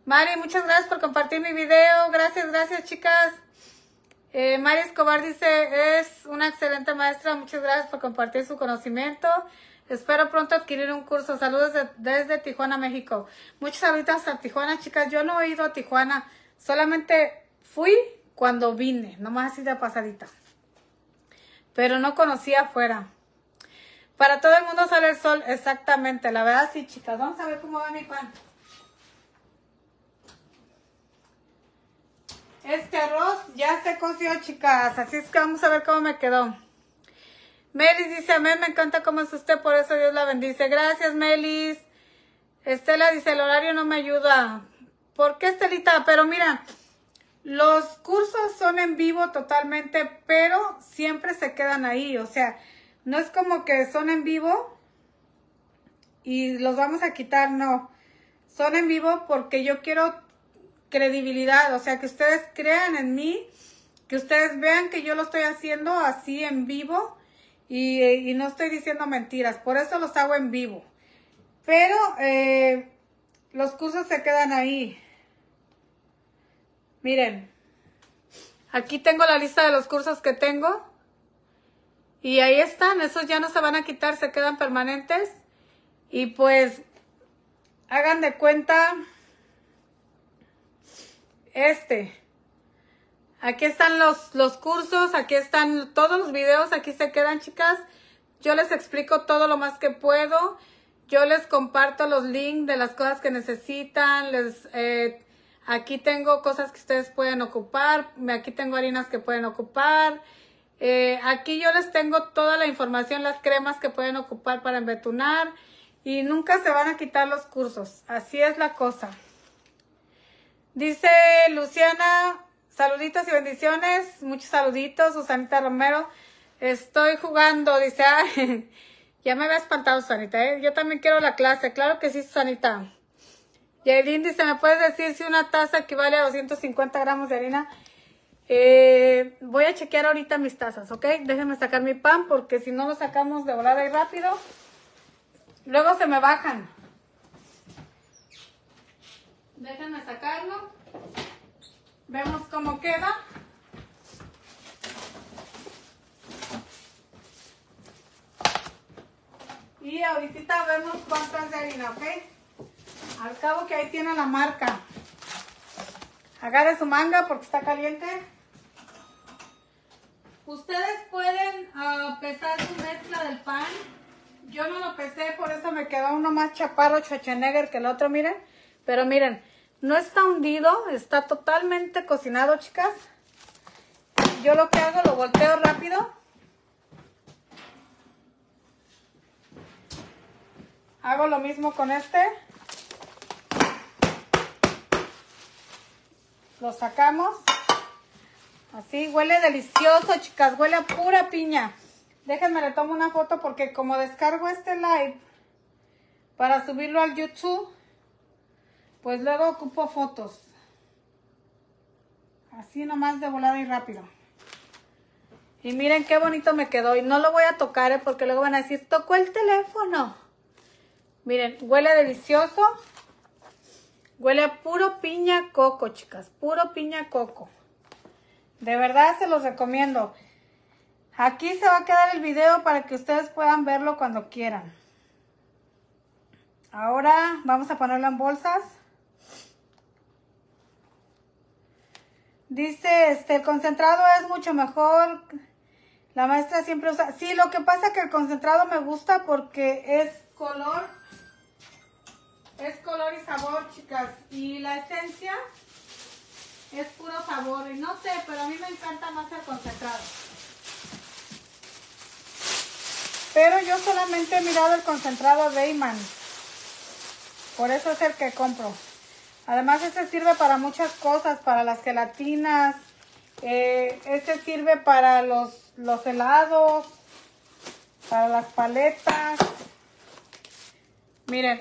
Mari, muchas gracias por compartir mi video. Gracias, gracias, chicas. Eh, Mari Escobar dice, es una excelente maestra. Muchas gracias por compartir su conocimiento. Espero pronto adquirir un curso. Saludos desde Tijuana, México. Muchas saludos a Tijuana, chicas. Yo no he ido a Tijuana. Solamente fui cuando vine. Nomás así de pasadita. Pero no conocía afuera. Para todo el mundo sale el sol, exactamente. La verdad, sí, chicas. Vamos a ver cómo va mi pan. Este arroz ya se coció, chicas. Así es que vamos a ver cómo me quedó. Melis dice, amén, me encanta cómo es usted, por eso Dios la bendice. Gracias, Melis. Estela dice, el horario no me ayuda. ¿Por qué, Estelita? Pero mira, los cursos son en vivo totalmente, pero siempre se quedan ahí. O sea, no es como que son en vivo y los vamos a quitar, no. Son en vivo porque yo quiero credibilidad, o sea, que ustedes crean en mí, que ustedes vean que yo lo estoy haciendo así en vivo y, no estoy diciendo mentiras, por eso los hago en vivo. Pero eh, los cursos se quedan ahí. Miren, aquí tengo la lista de los cursos que tengo. Y ahí están, esos ya no se van a quitar, se quedan permanentes. Y pues, hagan de cuenta este. Aquí están los, los cursos, aquí están todos los videos, aquí se quedan chicas. Yo les explico todo lo más que puedo. Yo les comparto los links de las cosas que necesitan. Les, eh, aquí tengo cosas que ustedes pueden ocupar. Aquí tengo harinas que pueden ocupar. Eh, aquí yo les tengo toda la información, las cremas que pueden ocupar para embetunar. Y nunca se van a quitar los cursos. Así es la cosa. Dice Luciana, saluditos y bendiciones. Muchos saluditos, Susanita Romero. Estoy jugando, dice, ya me había espantado, Susanita, ¿eh? Yo también quiero la clase, claro que sí, Susanita. Yaelin dice, ¿me puedes decir si una taza equivale a 250 gramos de harina? Eh, voy a chequear ahorita mis tazas, ¿ok? Déjenme sacar mi pan porque si no lo sacamos de volada y rápido, luego se me bajan. Déjenme sacarlo. Vemos cómo queda. Y ahorita vemos cuánto es de harina, ¿ok? Al cabo que ahí tiene la marca. Agarre su manga porque está caliente. Ustedes pueden ah, pesar su mezcla del pan. Yo no lo pesé, por eso me quedó uno más chaparro, Schwarzenegger que el otro, miren. Pero miren, no está hundido, está totalmente cocinado, chicas. Yo lo que hago, lo volteo rápido. Hago lo mismo con este. Lo sacamos. Así, huele delicioso, chicas. Huele a pura piña. Déjenme le tomo una foto porque como descargo este live para subirlo al YouTube, pues luego ocupo fotos. Así nomás de volada y rápido. Y miren qué bonito me quedó. Y no lo voy a tocar ¿eh? porque luego van a decir, tocó el teléfono. Miren, huele delicioso. Huele a puro piña coco, chicas. Puro piña coco. De verdad se los recomiendo. Aquí se va a quedar el video para que ustedes puedan verlo cuando quieran. Ahora vamos a ponerlo en bolsas. Dice, este, el concentrado es mucho mejor. La maestra siempre usa... Sí, lo que pasa es que el concentrado me gusta porque es color. Es color y sabor, chicas. Y la esencia es puro sabor. Y no sé, pero a mí me encanta más el concentrado. Pero yo solamente he mirado el concentrado Bayman. Por eso es el que compro. Además, este sirve para muchas cosas, para las gelatinas. Eh, este sirve para los, los helados, para las paletas. Miren,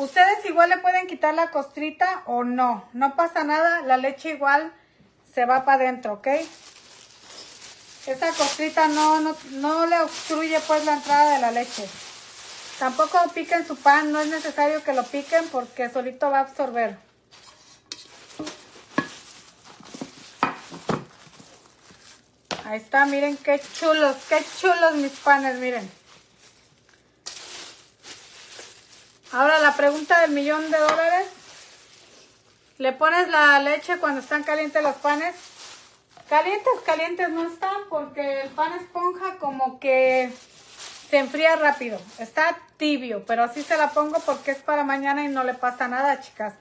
ustedes igual le pueden quitar la costrita o no. No pasa nada, la leche igual se va para adentro, ¿ok? Esa costrita no, no, no le obstruye pues la entrada de la leche. Tampoco piquen su pan, no es necesario que lo piquen porque solito va a absorber. Ahí está, miren qué chulos, qué chulos mis panes, miren. Ahora la pregunta del millón de dólares. ¿Le pones la leche cuando están calientes los panes? Calientes, calientes no están porque el pan esponja como que se enfría rápido. Está tibio, pero así se la pongo porque es para mañana y no le pasa nada, chicas.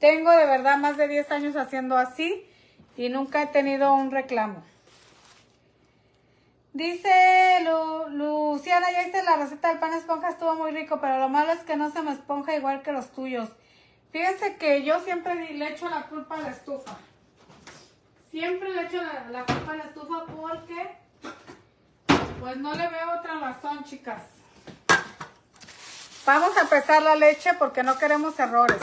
Tengo de verdad más de 10 años haciendo así y nunca he tenido un reclamo. Dice Luciana, ya hice la receta del pan esponja, estuvo muy rico, pero lo malo es que no se me esponja igual que los tuyos. Fíjense que yo siempre le echo la culpa a la estufa. Siempre le echo la, culpa a la estufa porque pues no le veo otra razón, chicas. Vamos a pesar la leche porque no queremos errores.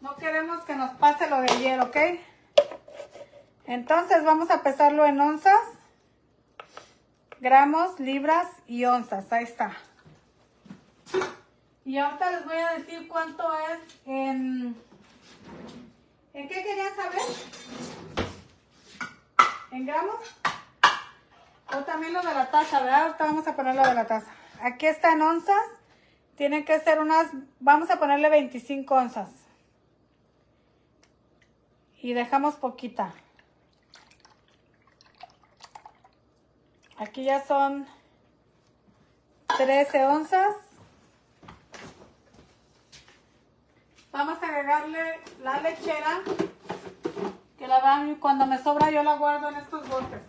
No queremos que nos pase lo de ayer, ¿ok? Entonces vamos a pesarlo en onzas, gramos, libras y onzas. Ahí está. Y ahorita les voy a decir cuánto es en... ¿En qué querían saber? ¿En gramos? O también lo de la taza, ¿verdad? Ahorita vamos a poner lo de la taza. Aquí está en onzas. Tiene que ser unas... Vamos a ponerle 25 onzas. Y dejamos poquita. Aquí ya son 13 onzas. Vamos a agregarle la lechera. Que la van, cuando me sobra yo la guardo en estos botes.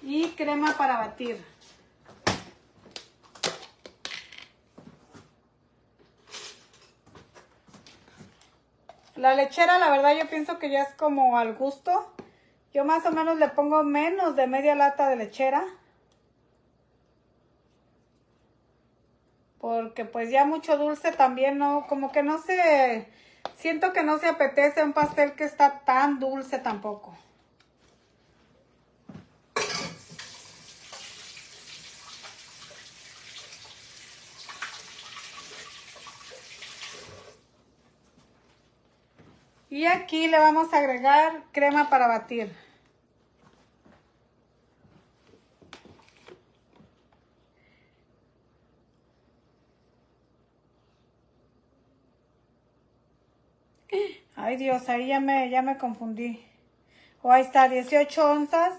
Y crema para batir. La lechera, la verdad, yo pienso que ya es como al gusto. Yo más o menos le pongo menos de media lata de lechera. Porque pues ya mucho dulce también no, como que no se, siento que no se apetece un pastel que está tan dulce tampoco. Y aquí le vamos a agregar crema para batir. Ay Dios, ahí ya me, ya me confundí. O oh, ahí está, 18 onzas.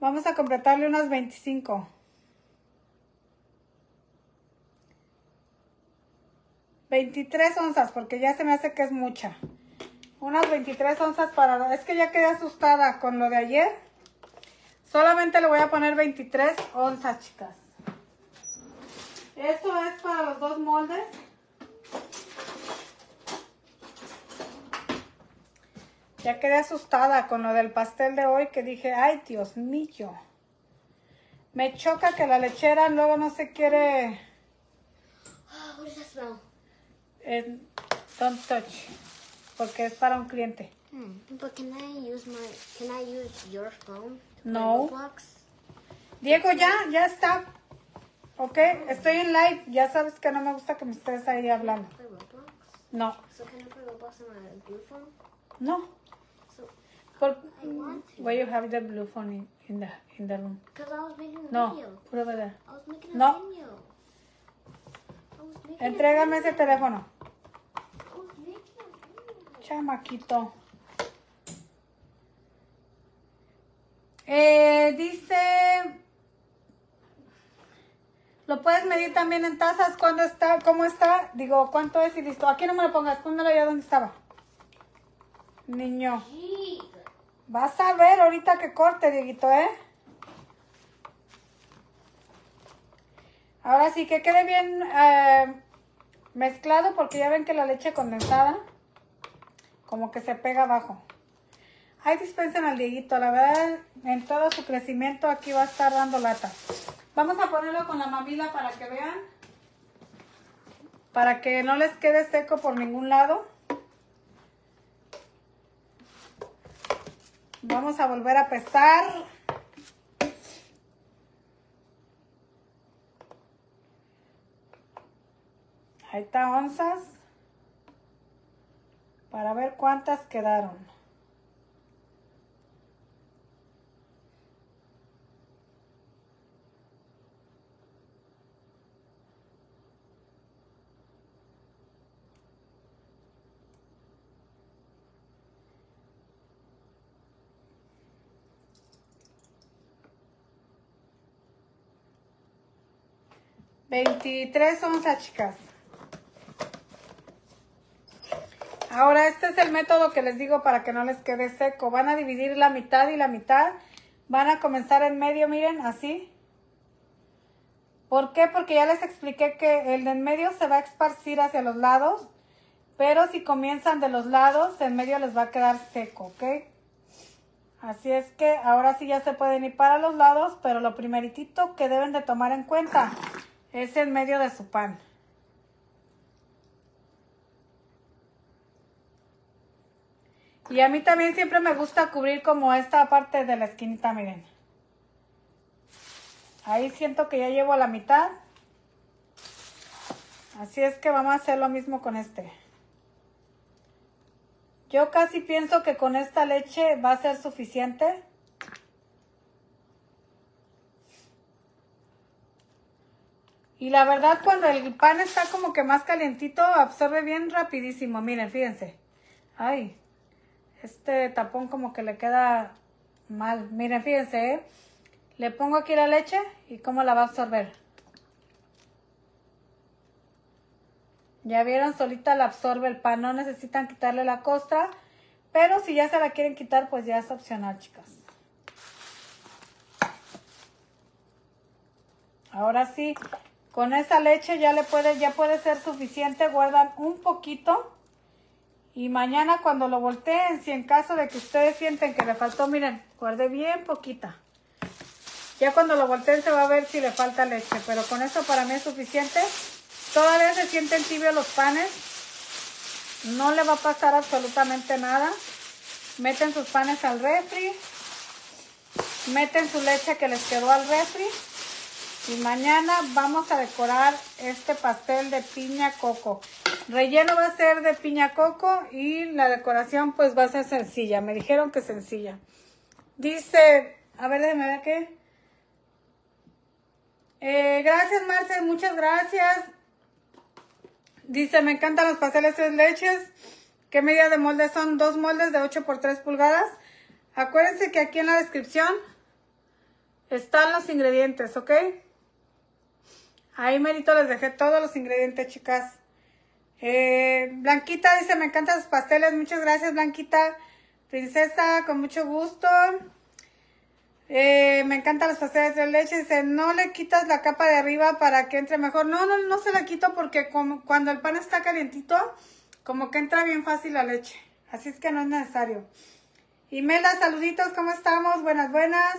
Vamos a completarle unas 25. 23 onzas, porque ya se me hace que es mucha. Unas 23 onzas para... Es que ya quedé asustada con lo de ayer. Solamente le voy a poner 23 onzas, chicas. Esto es para los dos moldes. Ya quedé asustada con lo del pastel de hoy que dije, ay Dios mío. Me choca que la lechera luego no se quiere... Oh, what does that smell? Eh, don't touch porque es para un cliente. Hmm. But can I use my can I use your phone? No. Diego, ya, ya está. Ok, estoy en live. Ya sabes que no me gusta que me estés ahí hablando. No. So can I play Roblox on my blue phone? No. So Por, I want to. why you have the blue phone in, in the in the room? Because I was making a No, video. there. I was making a No. video. Making Entrégame ese teléfono. I was making a video. Chamaquito. Eh, dice, lo puedes medir también en tazas. ¿Cuándo está? ¿Cómo está? Digo, ¿cuánto es? Y listo. Aquí no me lo pongas. Póngalo allá donde estaba. Niño. Vas a ver ahorita que corte, Dieguito, ¿eh? Ahora sí que quede bien eh, mezclado porque ya ven que la leche condensada como que se pega abajo. Ahí dispensen al Dieguito, la verdad en todo su crecimiento aquí va a estar dando lata. Vamos a ponerlo con la mamila para que vean. Para que no les quede seco por ningún lado. Vamos a volver a pesar. Ahí está onzas para ver cuántas quedaron. Veintitrés onzas, chicas. Ahora, este es el método que les digo para que no les quede seco. Van a dividir la mitad y la mitad. Van a comenzar en medio, miren, así. ¿Por qué? Porque ya les expliqué que el de en medio se va a esparcir hacia los lados. Pero si comienzan de los lados, en medio les va a quedar seco, ¿ok? Así es que ahora sí ya se pueden ir para los lados, pero lo primeritito que deben de tomar en cuenta es el medio de su pan. Y a mí también siempre me gusta cubrir como esta parte de la esquinita, miren. Ahí siento que ya llevo la mitad. Así es que vamos a hacer lo mismo con este. Yo casi pienso que con esta leche va a ser suficiente. Y la verdad cuando el pan está como que más calientito absorbe bien rapidísimo. Miren, fíjense. Ay, este tapón como que le queda mal. Miren, fíjense, ¿eh? Le pongo aquí la leche y cómo la va a absorber. Ya vieron, solita la absorbe el pan, no necesitan quitarle la costra, pero si ya se la quieren quitar, pues ya es opcional, chicas. Ahora sí, con esa leche ya le puede, ya puede ser suficiente, guardan un poquito. Y mañana cuando lo volteen, si en caso de que ustedes sienten que le faltó, miren, guardé bien poquita. Ya cuando lo volteen se va a ver si le falta leche, pero con eso para mí es suficiente. Todavía se sienten tibios los panes. No le va a pasar absolutamente nada. Meten sus panes al refri. Meten su leche que les quedó al refri. Y mañana vamos a decorar este pastel de piña coco. Relleno va a ser de piña coco y la decoración pues va a ser sencilla. Me dijeron que sencilla. Dice, a ver, déjeme ver qué. Eh, gracias, Marcel, muchas gracias. Dice, me encantan los pasteles tres leches. ¿Qué medida de molde son? Dos moldes de 8 por 3 pulgadas. Acuérdense que aquí en la descripción están los ingredientes, ¿ok? Ahí merito les dejé todos los ingredientes, chicas. Eh, Blanquita dice, me encantan los pasteles. Muchas gracias, Blanquita. Princesa, con mucho gusto. Eh, me encantan los pasteles de leche. Dice, no le quitas la capa de arriba para que entre mejor. No, no, no se la quito porque como, cuando el pan está calientito, como que entra bien fácil la leche. Así es que no es necesario. Imelda, saluditos, ¿cómo estamos? Buenas, buenas.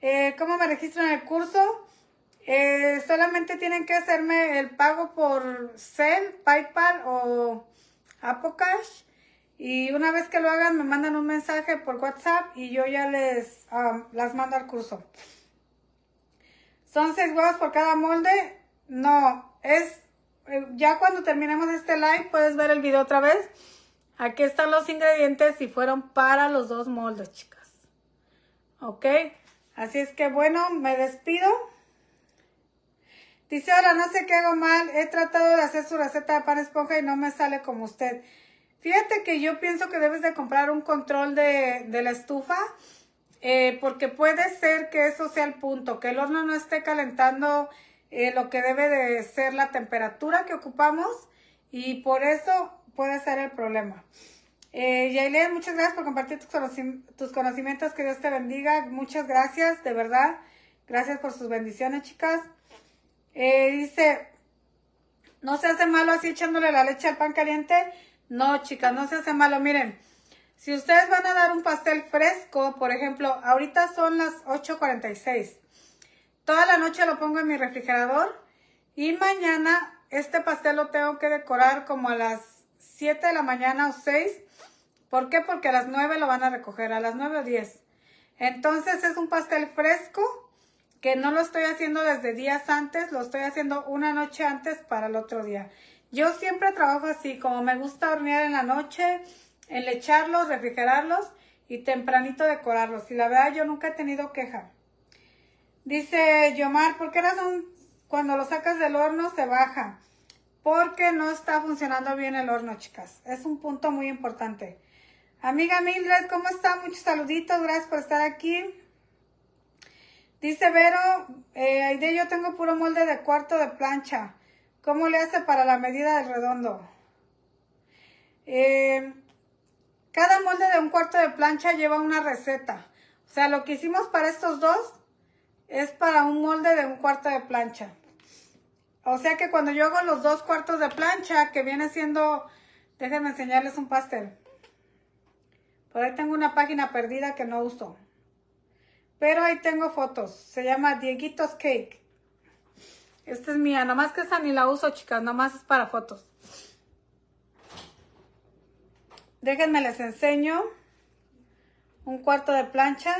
Eh, ¿Cómo me registro en el curso? Eh, solamente tienen que hacerme el pago por Cell, PayPal o Apocash. Y una vez que lo hagan, me mandan un mensaje por WhatsApp y yo ya les las mando al curso. ¿Son seis huevos por cada molde? No, es eh, ya cuando terminemos este live puedes ver el video otra vez. Aquí están los ingredientes y fueron para los dos moldes, chicas. ¿Ok? Así es que bueno, me despido. Dice, hola, no sé qué hago mal. He tratado de hacer su receta de pan esponja y no me sale como usted. Fíjate que yo pienso que debes de comprar un control de, la estufa. Eh, porque puede ser que eso sea el punto, que el horno no esté calentando eh, lo que debe de ser la temperatura que ocupamos y por eso puede ser el problema. Eh, Yailén, muchas gracias por compartir tus conocimientos, que Dios te bendiga, muchas gracias, de verdad, gracias por sus bendiciones, chicas. Eh, dice, ¿no se hace malo así echándole la leche al pan caliente? No, chicas, no se hace malo. Miren, si ustedes van a dar un pastel fresco, por ejemplo, ahorita son las 8.46. Toda la noche lo pongo en mi refrigerador y mañana este pastel lo tengo que decorar como a las 7 de la mañana o 6. ¿Por qué? Porque a las 9 lo van a recoger, a las 9 o 10. Entonces es un pastel fresco que no lo estoy haciendo desde días antes, lo estoy haciendo una noche antes para el otro día. Yo siempre trabajo así, como me gusta hornear en la noche, enlecharlos, refrigerarlos y tempranito decorarlos. Y la verdad yo nunca he tenido queja. Dice Yomar, ¿por qué razón cuando lo sacas del horno se baja? Porque no está funcionando bien el horno, chicas. Es un punto muy importante. Amiga Mildred, ¿cómo está? Muchos saluditos, gracias por estar aquí. Dice Vero, eh, Aide, yo tengo puro molde de cuarto de plancha. ¿Cómo le hace para la medida del redondo? Eh, cada molde de un cuarto de plancha lleva una receta. O sea, lo que hicimos para estos dos es para un molde de un cuarto de plancha. O sea que cuando yo hago los dos cuartos de plancha, que viene siendo, déjenme enseñarles un pastel. Por ahí tengo una página perdida que no uso. Pero ahí tengo fotos. Se llama Dieguitos Cake. Esta es mía. Nomás que esa ni la uso, chicas. Nomás es para fotos. Déjenme les enseño. Un cuarto de plancha.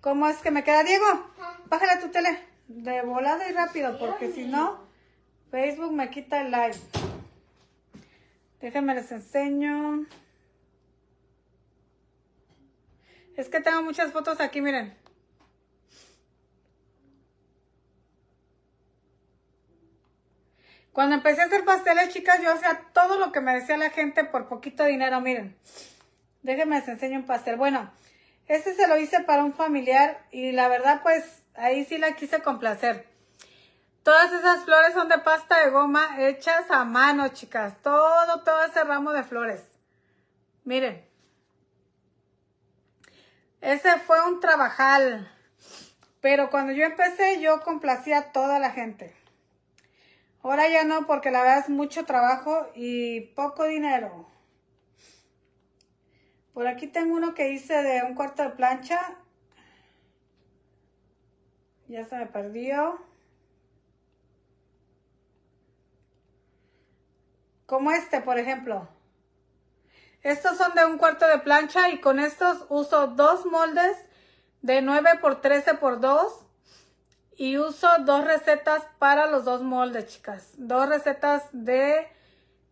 ¿Cómo es que me queda, Diego? Bájale tu tele. De volada y rápido, porque si no, Facebook me quita el live. Déjenme les enseño. Es que tengo muchas fotos aquí, miren. Cuando empecé a hacer pasteles, chicas, yo hacía todo lo que me decía la gente por poquito dinero, miren. Déjenme les enseño un pastel. Bueno, este se lo hice para un familiar y la verdad, pues, ahí sí la quise complacer. Todas esas flores son de pasta de goma hechas a mano, chicas. Todo, todo ese ramo de flores. Miren. Ese fue un trabajal. Pero cuando yo empecé, yo complacía a toda la gente. Ahora ya no, porque la verdad es mucho trabajo y poco dinero. Por aquí tengo uno que hice de un cuarto de plancha. Ya se me perdió. Como este, por ejemplo. Estos son de un cuarto de plancha y con estos uso dos moldes de 9 por 13 por 2 y uso dos recetas para los dos moldes, chicas. Dos recetas de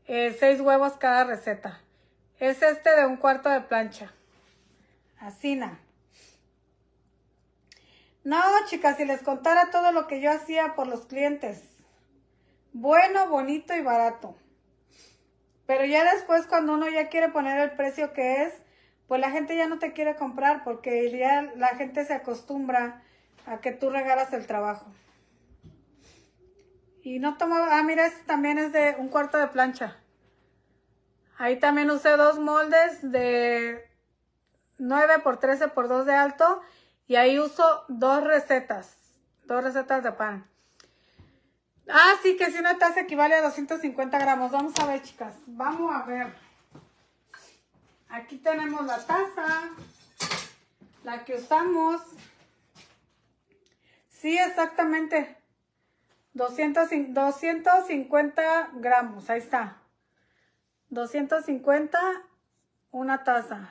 eh, seis huevos cada receta. Es este de un cuarto de plancha. Así, na. No, chicas, si les contara todo lo que yo hacía por los clientes. Bueno, bonito y barato. Pero ya después cuando uno ya quiere poner el precio que es, pues la gente ya no te quiere comprar porque ya la gente se acostumbra a que tú regalas el trabajo. Y no tomo, ah, mira, este también es de un cuarto de plancha. Ahí también usé dos moldes de 9 por 13 por 2 de alto y ahí uso dos recetas, dos recetas de pan. Ah, sí, que si una taza equivale a 250 gramos. Vamos a ver, chicas. Vamos a ver. Aquí tenemos la taza, la que usamos. Sí, exactamente. 200, 250 gramos, ahí está. 250, una taza.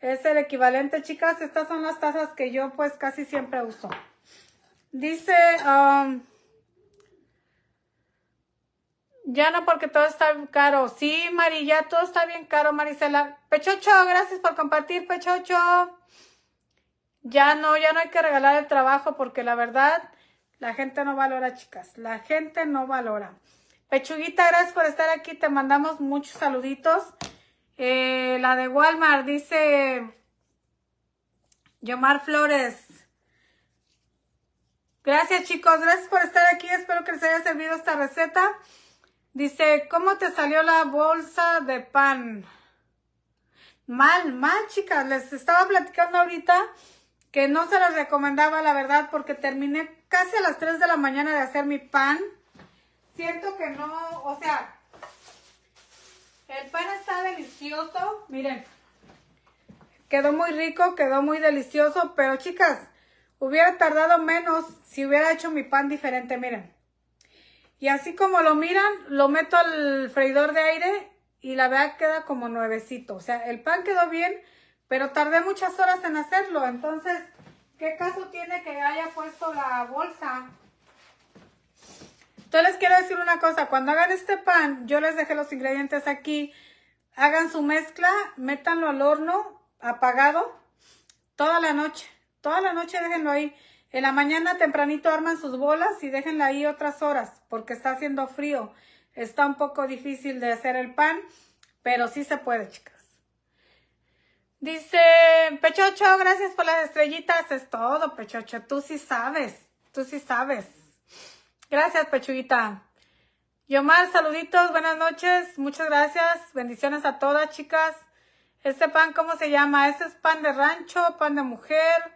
Es el equivalente, chicas. Estas son las tazas que yo pues casi siempre uso. Dice... Um, ya no porque todo está caro. Sí, Mari, ya todo está bien caro, Marisela. Pechocho, gracias por compartir, Pechocho. Ya no, ya no hay que regalar el trabajo porque la verdad, la gente no valora, chicas. La gente no valora. Pechuguita, gracias por estar aquí. Te mandamos muchos saluditos. Eh, la de Walmart dice Yomar Flores. Gracias, chicos. Gracias por estar aquí. Espero que les haya servido esta receta. Dice, ¿cómo te salió la bolsa de pan? Mal, mal, chicas. Les estaba platicando ahorita que no se los recomendaba, la verdad, porque terminé casi a las 3 de la mañana de hacer mi pan. Siento que no, o sea, el pan está delicioso. Miren, quedó muy rico, quedó muy delicioso, pero chicas, hubiera tardado menos si hubiera hecho mi pan diferente, miren. Y así como lo miran, lo meto al freidor de aire y la verdad queda como nuevecito. O sea, el pan quedó bien, pero tardé muchas horas en hacerlo. Entonces, ¿qué caso tiene que haya puesto la bolsa? Entonces les quiero decir una cosa. Cuando hagan este pan, yo les dejé los ingredientes aquí. Hagan su mezcla, métanlo al horno apagado toda la noche. Toda la noche déjenlo ahí. En la mañana tempranito arman sus bolas y déjenla ahí otras horas porque está haciendo frío. Está un poco difícil de hacer el pan, pero sí se puede, chicas. Dice, Pechocho, gracias por las estrellitas. Es todo, Pechocho. Tú sí sabes. Tú sí sabes. Gracias, Pechuguita. Yomar, saluditos, buenas noches. Muchas gracias. Bendiciones a todas, chicas. Este pan, ¿cómo se llama? Este es pan de rancho, pan de mujer,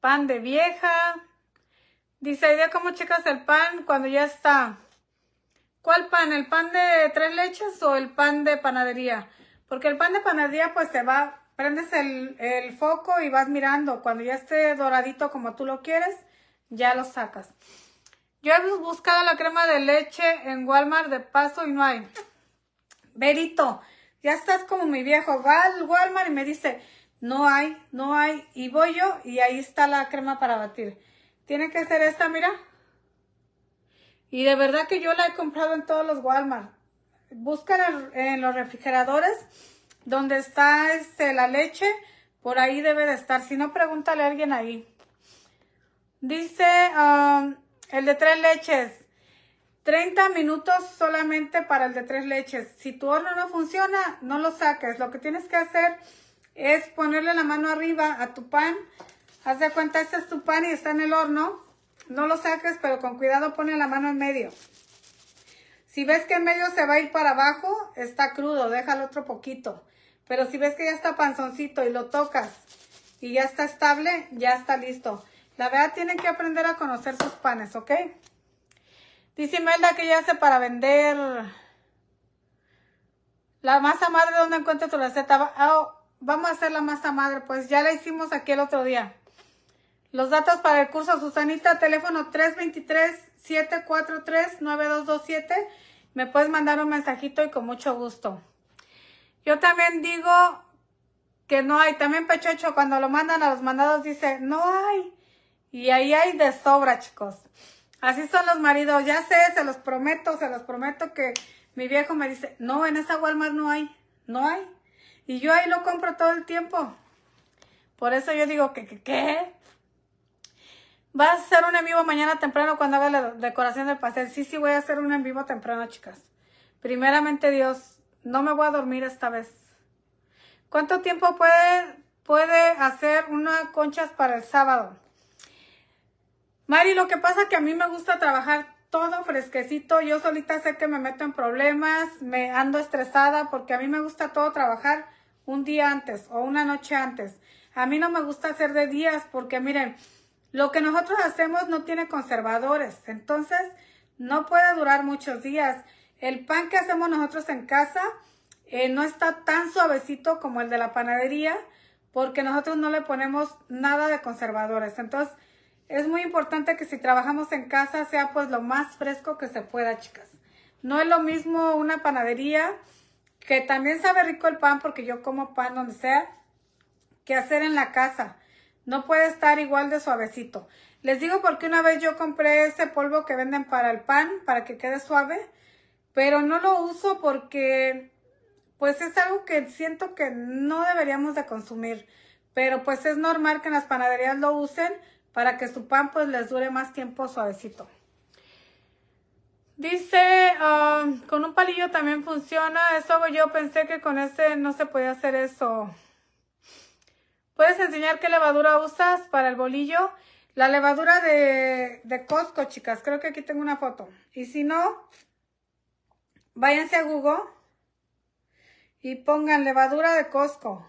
pan de vieja. Dice, ¿idea cómo checas el pan cuando ya está? ¿Cuál pan? ¿El pan de tres leches o el pan de panadería? Porque el pan de panadería pues se va, prendes el, el foco y vas mirando. Cuando ya esté doradito como tú lo quieres, ya lo sacas. Yo he buscado la crema de leche en Walmart de paso y no hay. Berito, ya estás como mi viejo. Va al Walmart y me dice, no hay, no hay. Y voy yo y ahí está la crema para batir. Tiene que ser esta, mira. Y de verdad que yo la he comprado en todos los Walmart. Busca en los refrigeradores donde está este, la leche. Por ahí debe de estar. Si no, pregúntale a alguien ahí. Dice um, el de tres leches. 30 minutos solamente para el de tres leches. Si tu horno no funciona, no lo saques. Lo que tienes que hacer es ponerle la mano arriba a tu pan. Haz de cuenta, este es tu pan y está en el horno. No lo saques, pero con cuidado pone la mano en medio. Si ves que en medio se va a ir para abajo, está crudo, déjalo otro poquito. Pero si ves que ya está panzoncito y lo tocas y ya está estable, ya está listo. La verdad tienen que aprender a conocer sus panes, ¿ok? Dice Melda que ya hace para vender la masa madre. ¿Dónde encuentro tu receta? Ah, vamos a hacer la masa madre, pues ya la hicimos aquí el otro día. Los datos para el curso Susanita, teléfono 323-743-9227. Me puedes mandar un mensajito y con mucho gusto. Yo también digo que no hay. También Pechocho, cuando lo mandan a los mandados, dice, no hay. Y ahí hay de sobra, chicos. Así son los maridos. Ya sé, se los prometo, se los prometo que mi viejo me dice, no, en esa Walmart no hay. No hay. Y yo ahí lo compro todo el tiempo. Por eso yo digo que, que, ¿qué? ¿Vas a hacer un en vivo mañana temprano cuando haga la decoración del pastel? Sí, sí, voy a hacer un en vivo temprano, chicas. Primeramente, Dios, no me voy a dormir esta vez. ¿Cuánto tiempo puede, puede hacer una conchas para el sábado? Mari, lo que pasa es que a mí me gusta trabajar todo fresquecito. Yo solita sé que me meto en problemas, me ando estresada porque a mí me gusta todo trabajar un día antes o una noche antes. A mí no me gusta hacer de días porque miren, lo que nosotros hacemos no tiene conservadores, entonces no puede durar muchos días. El pan que hacemos nosotros en casa eh, no está tan suavecito como el de la panadería porque nosotros no le ponemos nada de conservadores. Entonces, es muy importante que si trabajamos en casa sea pues lo más fresco que se pueda, chicas. No es lo mismo una panadería, que también sabe rico el pan porque yo como pan donde sea, que hacer en la casa. No puede estar igual de suavecito. Les digo porque una vez yo compré ese polvo que venden para el pan, para que quede suave, pero no lo uso porque pues es algo que siento que no deberíamos de consumir. Pero pues es normal que en las panaderías lo usen para que su pan pues les dure más tiempo suavecito. Dice, um, con un palillo también funciona. Eso yo pensé que con ese no se podía hacer eso. ¿Puedes enseñar qué levadura usas para el bolillo? La levadura de, de Costco, chicas. Creo que aquí tengo una foto. Y si no, váyanse a Google y pongan levadura de Costco.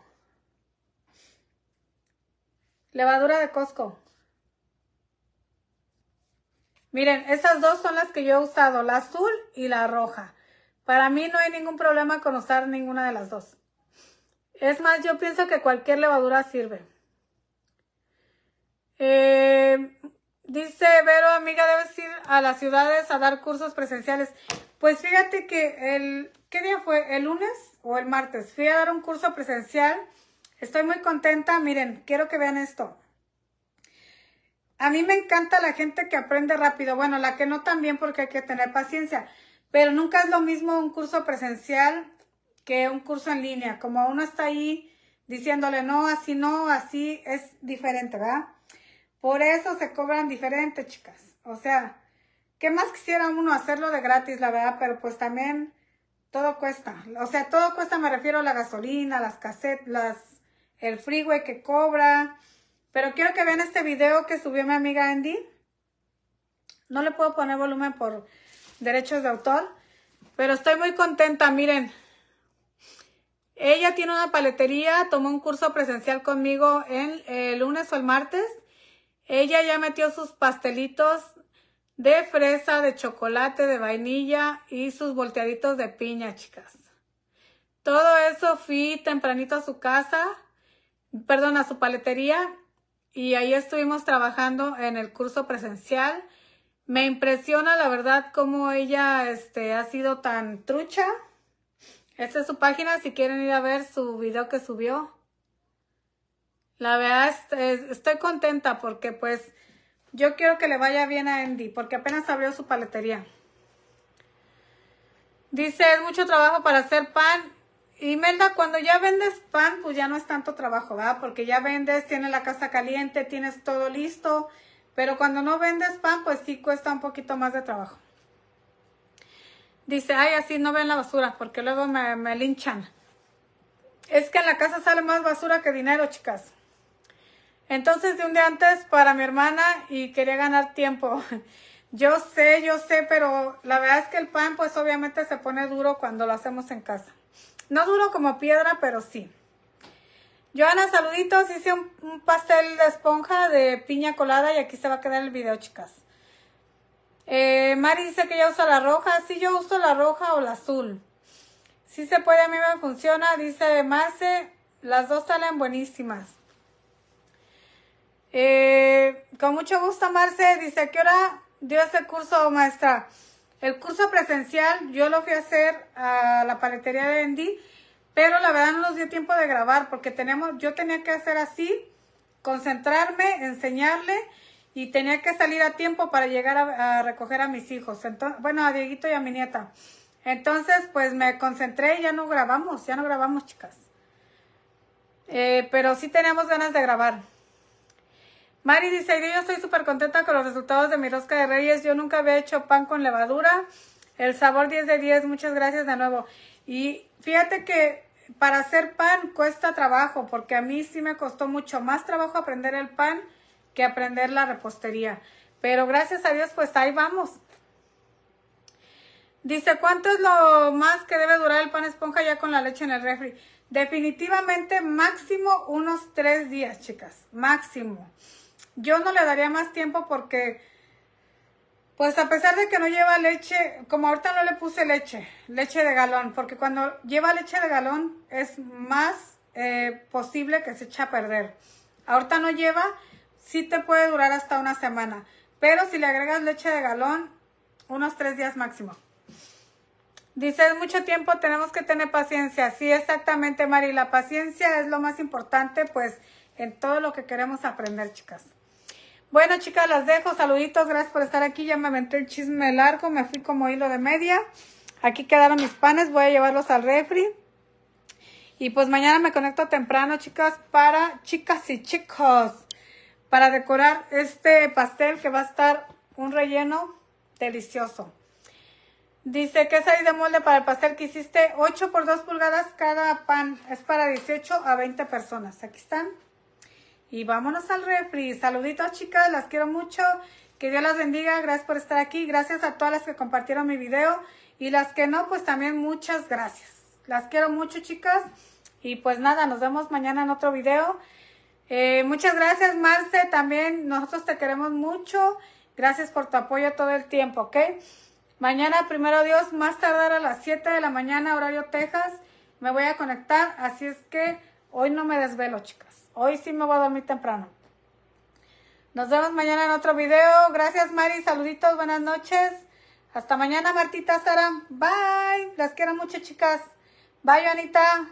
Levadura de Costco. Miren, esas dos son las que yo he usado, la azul y la roja. Para mí no hay ningún problema con usar ninguna de las dos. Es más, yo pienso que cualquier levadura sirve. Eh, dice Vero, amiga, debes ir a las ciudades a dar cursos presenciales. Pues fíjate que el, ¿qué día fue? ¿El lunes o el martes? Fui a dar un curso presencial. Estoy muy contenta. Miren, quiero que vean esto. A mí me encanta la gente que aprende rápido. Bueno, la que no también porque hay que tener paciencia. Pero nunca es lo mismo un curso presencial que un curso en línea. Como uno está ahí diciéndole no, así no, así es diferente, ¿verdad? Por eso se cobran diferente, chicas. O sea, ¿qué más quisiera uno hacerlo de gratis, la verdad? Pero pues también todo cuesta. O sea, todo cuesta, me refiero a la gasolina, las casetas, las, el freeway que cobra. Pero quiero que vean este video que subió mi amiga Andy. No le puedo poner volumen por derechos de autor. Pero estoy muy contenta, miren. Ella tiene una paletería, tomó un curso presencial conmigo el lunes o el martes. Ella ya metió sus pastelitos de fresa, de chocolate, de vainilla y sus volteaditos de piña, chicas. Todo eso fui tempranito a su casa, perdón, a su paletería y ahí estuvimos trabajando en el curso presencial. Me impresiona la verdad cómo ella este, ha sido tan trucha. Esta es su página si quieren ir a ver su video que subió. La verdad estoy contenta porque pues yo quiero que le vaya bien a Andy porque apenas abrió su paletería. Dice, es mucho trabajo para hacer pan. Y Melda, cuando ya vendes pan, pues ya no es tanto trabajo, ¿verdad? Porque ya vendes, tienes la casa caliente, tienes todo listo. Pero cuando no vendes pan, pues sí cuesta un poquito más de trabajo. Dice, ay, así no ven la basura, porque luego me, me linchan. Es que en la casa sale más basura que dinero, chicas. Entonces de un día antes para mi hermana y quería ganar tiempo. Yo sé, yo sé, pero la verdad es que el pan pues obviamente se pone duro cuando lo hacemos en casa. No duro como piedra, pero sí. Joana, saluditos. Hice un, pastel de esponja de piña colada y aquí se va a quedar el video, chicas. Eh, Mari dice que ya usa la roja. Sí, yo uso la roja o la azul. Sí se puede, a mí me funciona. Dice Marce, las dos salen buenísimas. Eh, con mucho gusto, Marce. Dice, ¿qué hora dio ese curso, maestra? El curso presencial yo lo fui a hacer a la paletería de Andy, pero la verdad no nos dio tiempo de grabar porque tenemos, yo tenía que hacer así, concentrarme, enseñarle y tenía que salir a tiempo para llegar a, recoger a mis hijos. Bueno, a Dieguito y a mi nieta. Entonces, pues me concentré y ya no grabamos, ya no grabamos, chicas. Eh, pero sí teníamos ganas de grabar. Mari dice, yo estoy súper contenta con los resultados de mi rosca de reyes. Yo nunca había hecho pan con levadura. El sabor 10 de 10. Muchas gracias de nuevo. Y fíjate que para hacer pan cuesta trabajo, porque a mí sí me costó mucho más trabajo aprender el pan que aprender la repostería. Pero gracias a Dios, pues ahí vamos. Dice, ¿cuánto es lo más que debe durar el pan esponja ya con la leche en el refri? Definitivamente máximo unos tres días, chicas. Máximo. Yo no le daría más tiempo porque, pues a pesar de que no lleva leche, como ahorita no le puse leche, leche de galón, porque cuando lleva leche de galón es más eh, posible que se eche a perder. Ahorita no lleva, sí te puede durar hasta una semana, pero si le agregas leche de galón, unos tres días máximo. Dice, mucho tiempo, tenemos que tener paciencia. Sí, exactamente, Mari. La paciencia es lo más importante, pues, en todo lo que queremos aprender, chicas. Bueno, chicas, las dejo. Saluditos, gracias por estar aquí. Ya me aventé el chisme largo, me fui como hilo de media. Aquí quedaron mis panes, voy a llevarlos al refri. Y pues mañana me conecto temprano, chicas, para chicas y chicos, para decorar este pastel que va a estar un relleno delicioso. Dice que es de molde para el pastel que hiciste 8 por 2 pulgadas cada pan. Es para 18 a 20 personas. Aquí están. Y vámonos al refri. Saluditos chicas, las quiero mucho. Que Dios las bendiga. Gracias por estar aquí. Gracias a todas las que compartieron mi video. Y las que no, pues también muchas gracias. Las quiero mucho chicas. Y pues nada, nos vemos mañana en otro video. Eh, muchas gracias Marce, también nosotros te queremos mucho. Gracias por tu apoyo todo el tiempo, ¿ok? Mañana, primero Dios, más tardar a las 7 de la mañana, horario Texas, me voy a conectar. Así es que hoy no me desvelo, chicas. Hoy sí me voy a dormir temprano. Nos vemos mañana en otro video. Gracias, Mari. Saluditos. Buenas noches. Hasta mañana, Martita, Sara. Bye. Las quiero mucho, chicas. Bye, Anita.